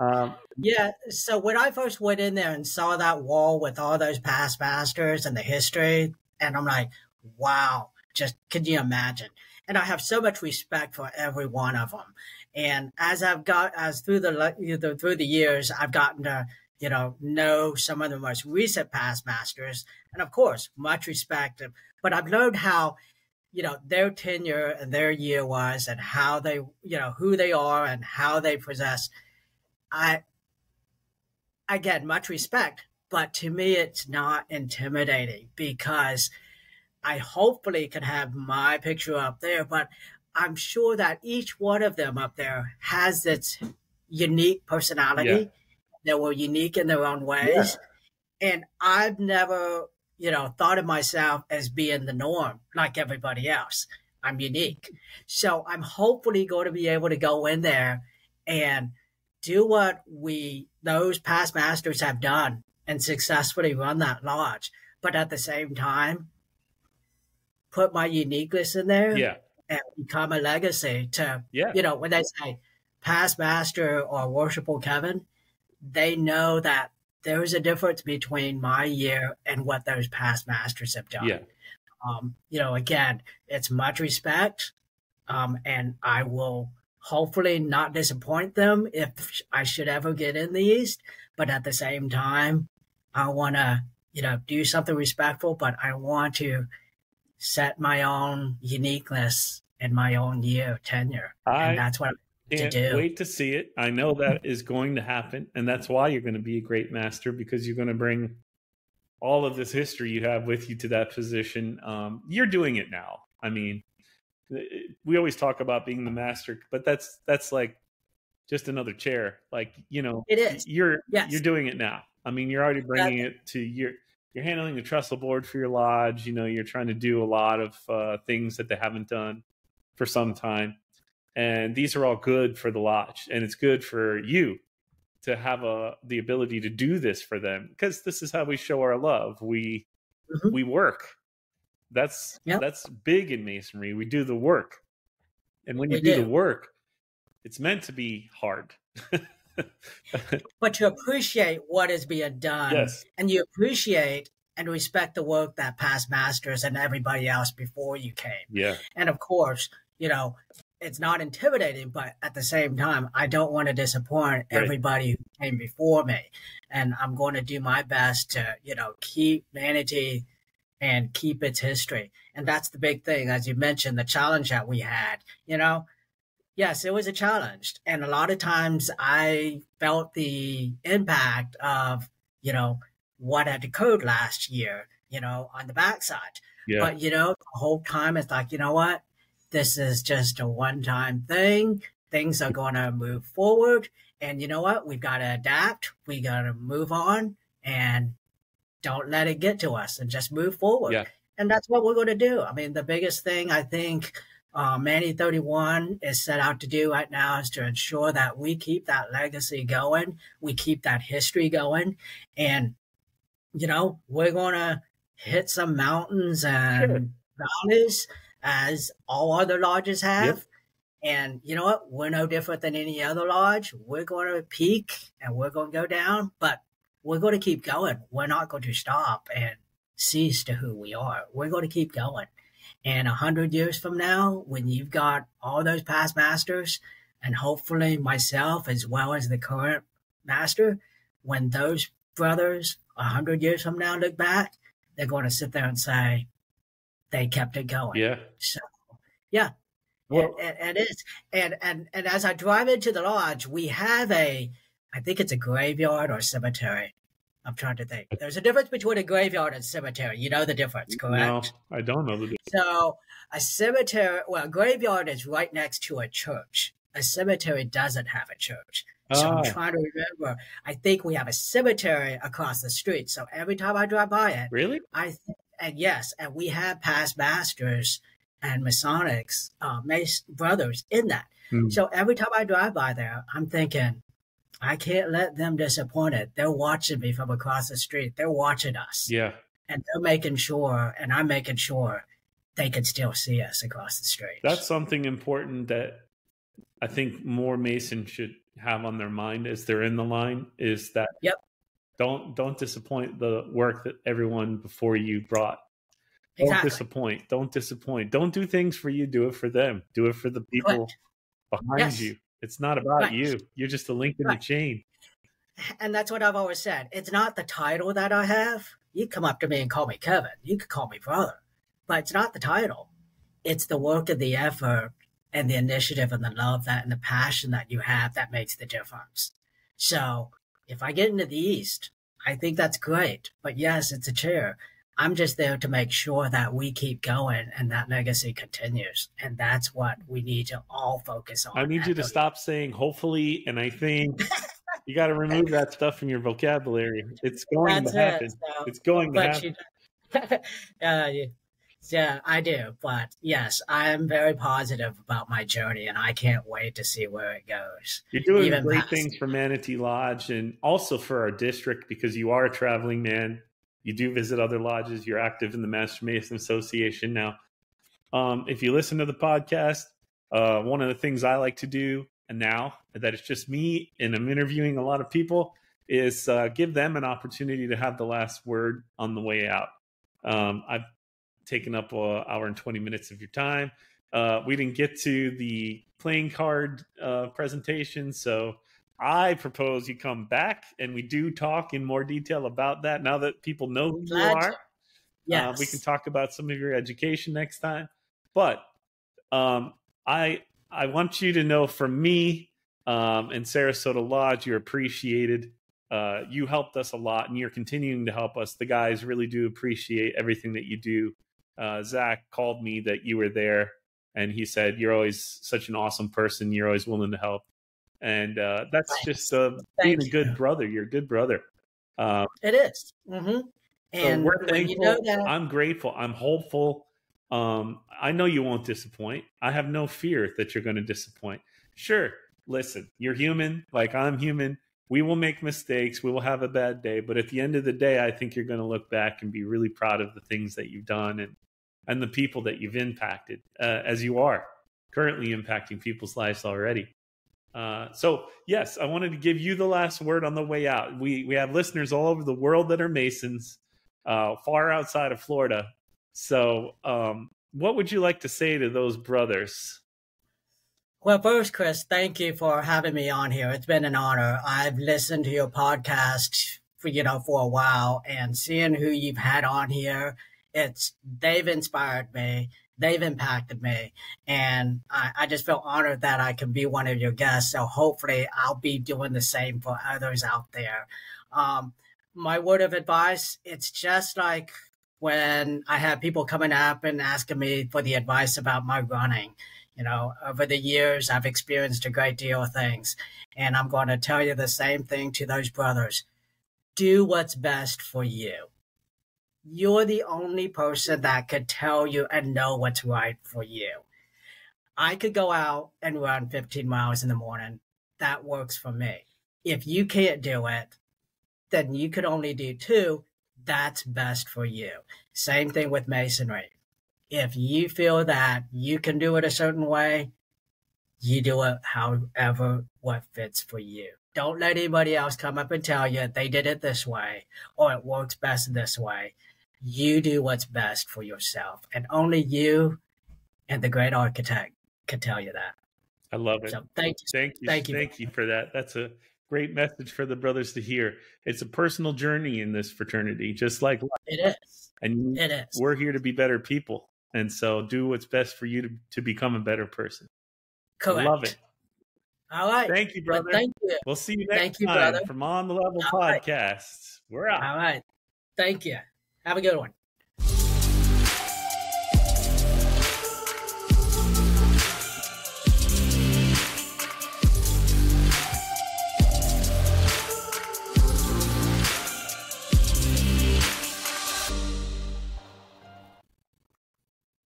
Um, Yeah. So when I first went in there and saw that wall with all those past masters and the history, and I'm like, wow, just can you imagine? And I have so much respect for every one of them. And as I've got, as through the you know, through the years, I've gotten to you know know some of the most recent past masters, and of course, much respect. But I've learned how you know their tenure and their year was, and how they you know who they are and how they possess. I again, much respect, but to me, it's not intimidating because I hopefully can have my picture up there, but I'm sure that each one of them up there has its unique personality. Yeah. They were unique in their own ways. And I've never, you know, thought of myself as being the norm like everybody else. I'm unique. So I'm hopefully going to be able to go in there and do what we those past masters have done and successfully run that lodge, but at the same time, put my uniqueness in there Yeah. And become a legacy to, Yeah. you know, when they say past master or worshipful Kevin, they know that there is a difference between my year and what those past masters have done. Yeah. Um, you know, again, it's much respect, um, and I will hopefully not disappoint them if I should ever get in the East. But at the same time, I want to, you know, do something respectful, but I want to set my own uniqueness in my own year of tenure, I and that's what to can't do. wait to see it. I know that is going to happen, and that's why you're going to be a great master because you're going to bring all of this history you have with you to that position. Um, you're doing it now. I mean, we always talk about being the master, but that's that's like just another chair. Like you know, It is. You're Yes. you're doing it now. I mean, you're already bringing it to your. You're handling the trestle board for your lodge. You know, you're trying to do a lot of uh, things that they haven't done for some time and these are all good for the lodge and it's good for you to have a the ability to do this for them because this is how we show our love we Mhm. we work that's Yep. that's big in masonry we do the work and when you We do, do. the work it's meant to be hard but to appreciate what is being done yes and you appreciate and respect the work that past masters and everybody else before you came. yeah And of course, you know, it's not intimidating, but at the same time, I don't want to disappoint Right. everybody who came before me. And I'm going to do my best to, you know, keep Manatee and keep its history. And that's the big thing, as you mentioned, the challenge that we had, you know. Yes, it was a challenge. And a lot of times I felt the impact of, you know, what had occurred last year, you know, on the backside. yeah But you know, the whole time it's like, you know what? This is just a one time thing. Things are going to move forward. And you know what? We've got to adapt. We got to move on and don't let it get to us and just move forward. Yeah. And that's what we're going to do. I mean, the biggest thing I think uh, Manatee 31 is set out to do right now is to ensure that we keep that legacy going. We keep that history going. And, you know, we're going to hit some mountains and valleys as all other lodges have. And you know what? We're no different than any other lodge. We're going to peak and we're going to go down, but we're going to keep going. We're not going to stop and cease to who we are. We're going to keep going. And a hundred years from now, when you've got all those past masters, and hopefully myself as well as the current master, when those brothers a hundred years from now look back, they're going to sit there and say they kept it going. yeah So, yeah, well and, and it is. And, and and as I drive into the lodge, we have a, I think it's a graveyard or cemetery. I'm trying to think. There's a difference between a graveyard and cemetery. You know the difference, correct? no i don't know the difference. So a cemetery, well, a graveyard is right next to a church. A cemetery doesn't have a church. So Ah, I'm trying to remember. I think we have a cemetery across the street. So every time I drive by it, really I and yes, and we have past masters and Masonics, uh, Mace brothers in that. Hmm. So every time I drive by there, I'm thinking, I can't let them disappoint it. They're watching me from across the street. They're watching us, yeah and they're making sure, and I'm making sure they can still see us across the street. that's something important that I think more Masons should have on their mind as they're in the line is that Yep. don't don't disappoint the work that everyone before you brought. Don't exactly. disappoint. Don't disappoint. Don't do things for you. Do it for them. Do it for the people Correct. behind Yes. you. It's not about Right. you. You're just a link in Right. the chain. and that's what I've always said. It's not the title that I have. You come up to me and call me Kevin. You could call me brother, but it's not the title. It's the work and the effort and the initiative and the love that and the passion that you have that makes the difference. So if I get into the East, I think that's great. But yes, it's a chair. I'm just there to make sure that we keep going and that legacy continues. And that's what we need to all focus on. I need you to stop saying hopefully, and I think you got to remove that stuff from your vocabulary. It's going That's to happen. it. So- It's going to happen. you, uh, you, Yeah, I do. But yes, I am very positive about my journey and I can't wait to see where it goes. You're doing Even great past. things for Manatee Lodge and also for our district because you are a traveling man. You do visit other lodges. You're active in the Master Mason Association now. Um, if you listen to the podcast, uh, one of the things I like to do, and now that it's just me and I'm interviewing a lot of people, is uh, give them an opportunity to have the last word on the way out. Um, I've taken up an hour and 20 minutes of your time. Uh, we didn't get to the playing card uh, presentation, so I propose you come back and we do talk in more detail about that now that people know who you are. Yes. Uh, we can talk about some of your education next time. But um, I I want you to know from me um, and Sarasota Lodge, you're appreciated. Uh, you helped us a lot, and you're continuing to help us. The guys really do appreciate everything that you do. Uh, Zach called me that you were there, and he said you're always such an awesome person. You're always willing to help, and uh, that's Thanks. just uh, being a good brother. You're a good brother. Um, it is. Mm-hmm. And so we're thankful. You know that- I'm grateful. I'm hopeful. Um, I know you won't disappoint. I have no fear that you're going to disappoint. Sure, listen, you're human, like I'm human. We will make mistakes. We will have a bad day, but at the end of the day, I think you're going to look back and be really proud of the things that you've done and and the people that you've impacted, uh, as you are currently impacting people's lives already. Uh, so yes, I wanted to give you the last word on the way out. We we have listeners all over the world that are Masons, uh, far outside of Florida, so, um, what would you like to say to those brothers? Well, first, Chris, thank you for having me on here. It's been an honor. I've listened to your podcast for you know for a while, and seeing who you've had on here, it's they've inspired me. They've impacted me, and I, I just feel honored that I can be one of your guests. So hopefully, I'll be doing the same for others out there. Um, my word of advice: it's just like when I have people coming up and asking me for the advice about my running. You know, over the years, I've experienced a great deal of things. And I'm going to tell you the same thing to those brothers do what's best for you. You're the only person that could tell you and know what's right for you. I could go out and run 15 miles in the morning. That works for me. If you can't do it, then you could only do two that's best for you. Same thing with masonry. If you feel that you can do it a certain way, you do it however what fits for you. Don't let anybody else come up and tell you they did it this way or it works best this way. You do what's best for yourself. And only you and the great architect can tell you that. I love it. So thank you. Thank you. Thank you. Thank you for that. That's a great message for the brothers to hear. It's a personal journey in this fraternity, just like life. It is. And it is. We're here to be better people. And so do what's best for you to, to become a better person. Correct. Love it. All right. Thank you, brother. Well, thank you. We'll see you next thank you, time brother. from On the Level All Podcast. Right. We're out. All right. Thank you. Have a good one.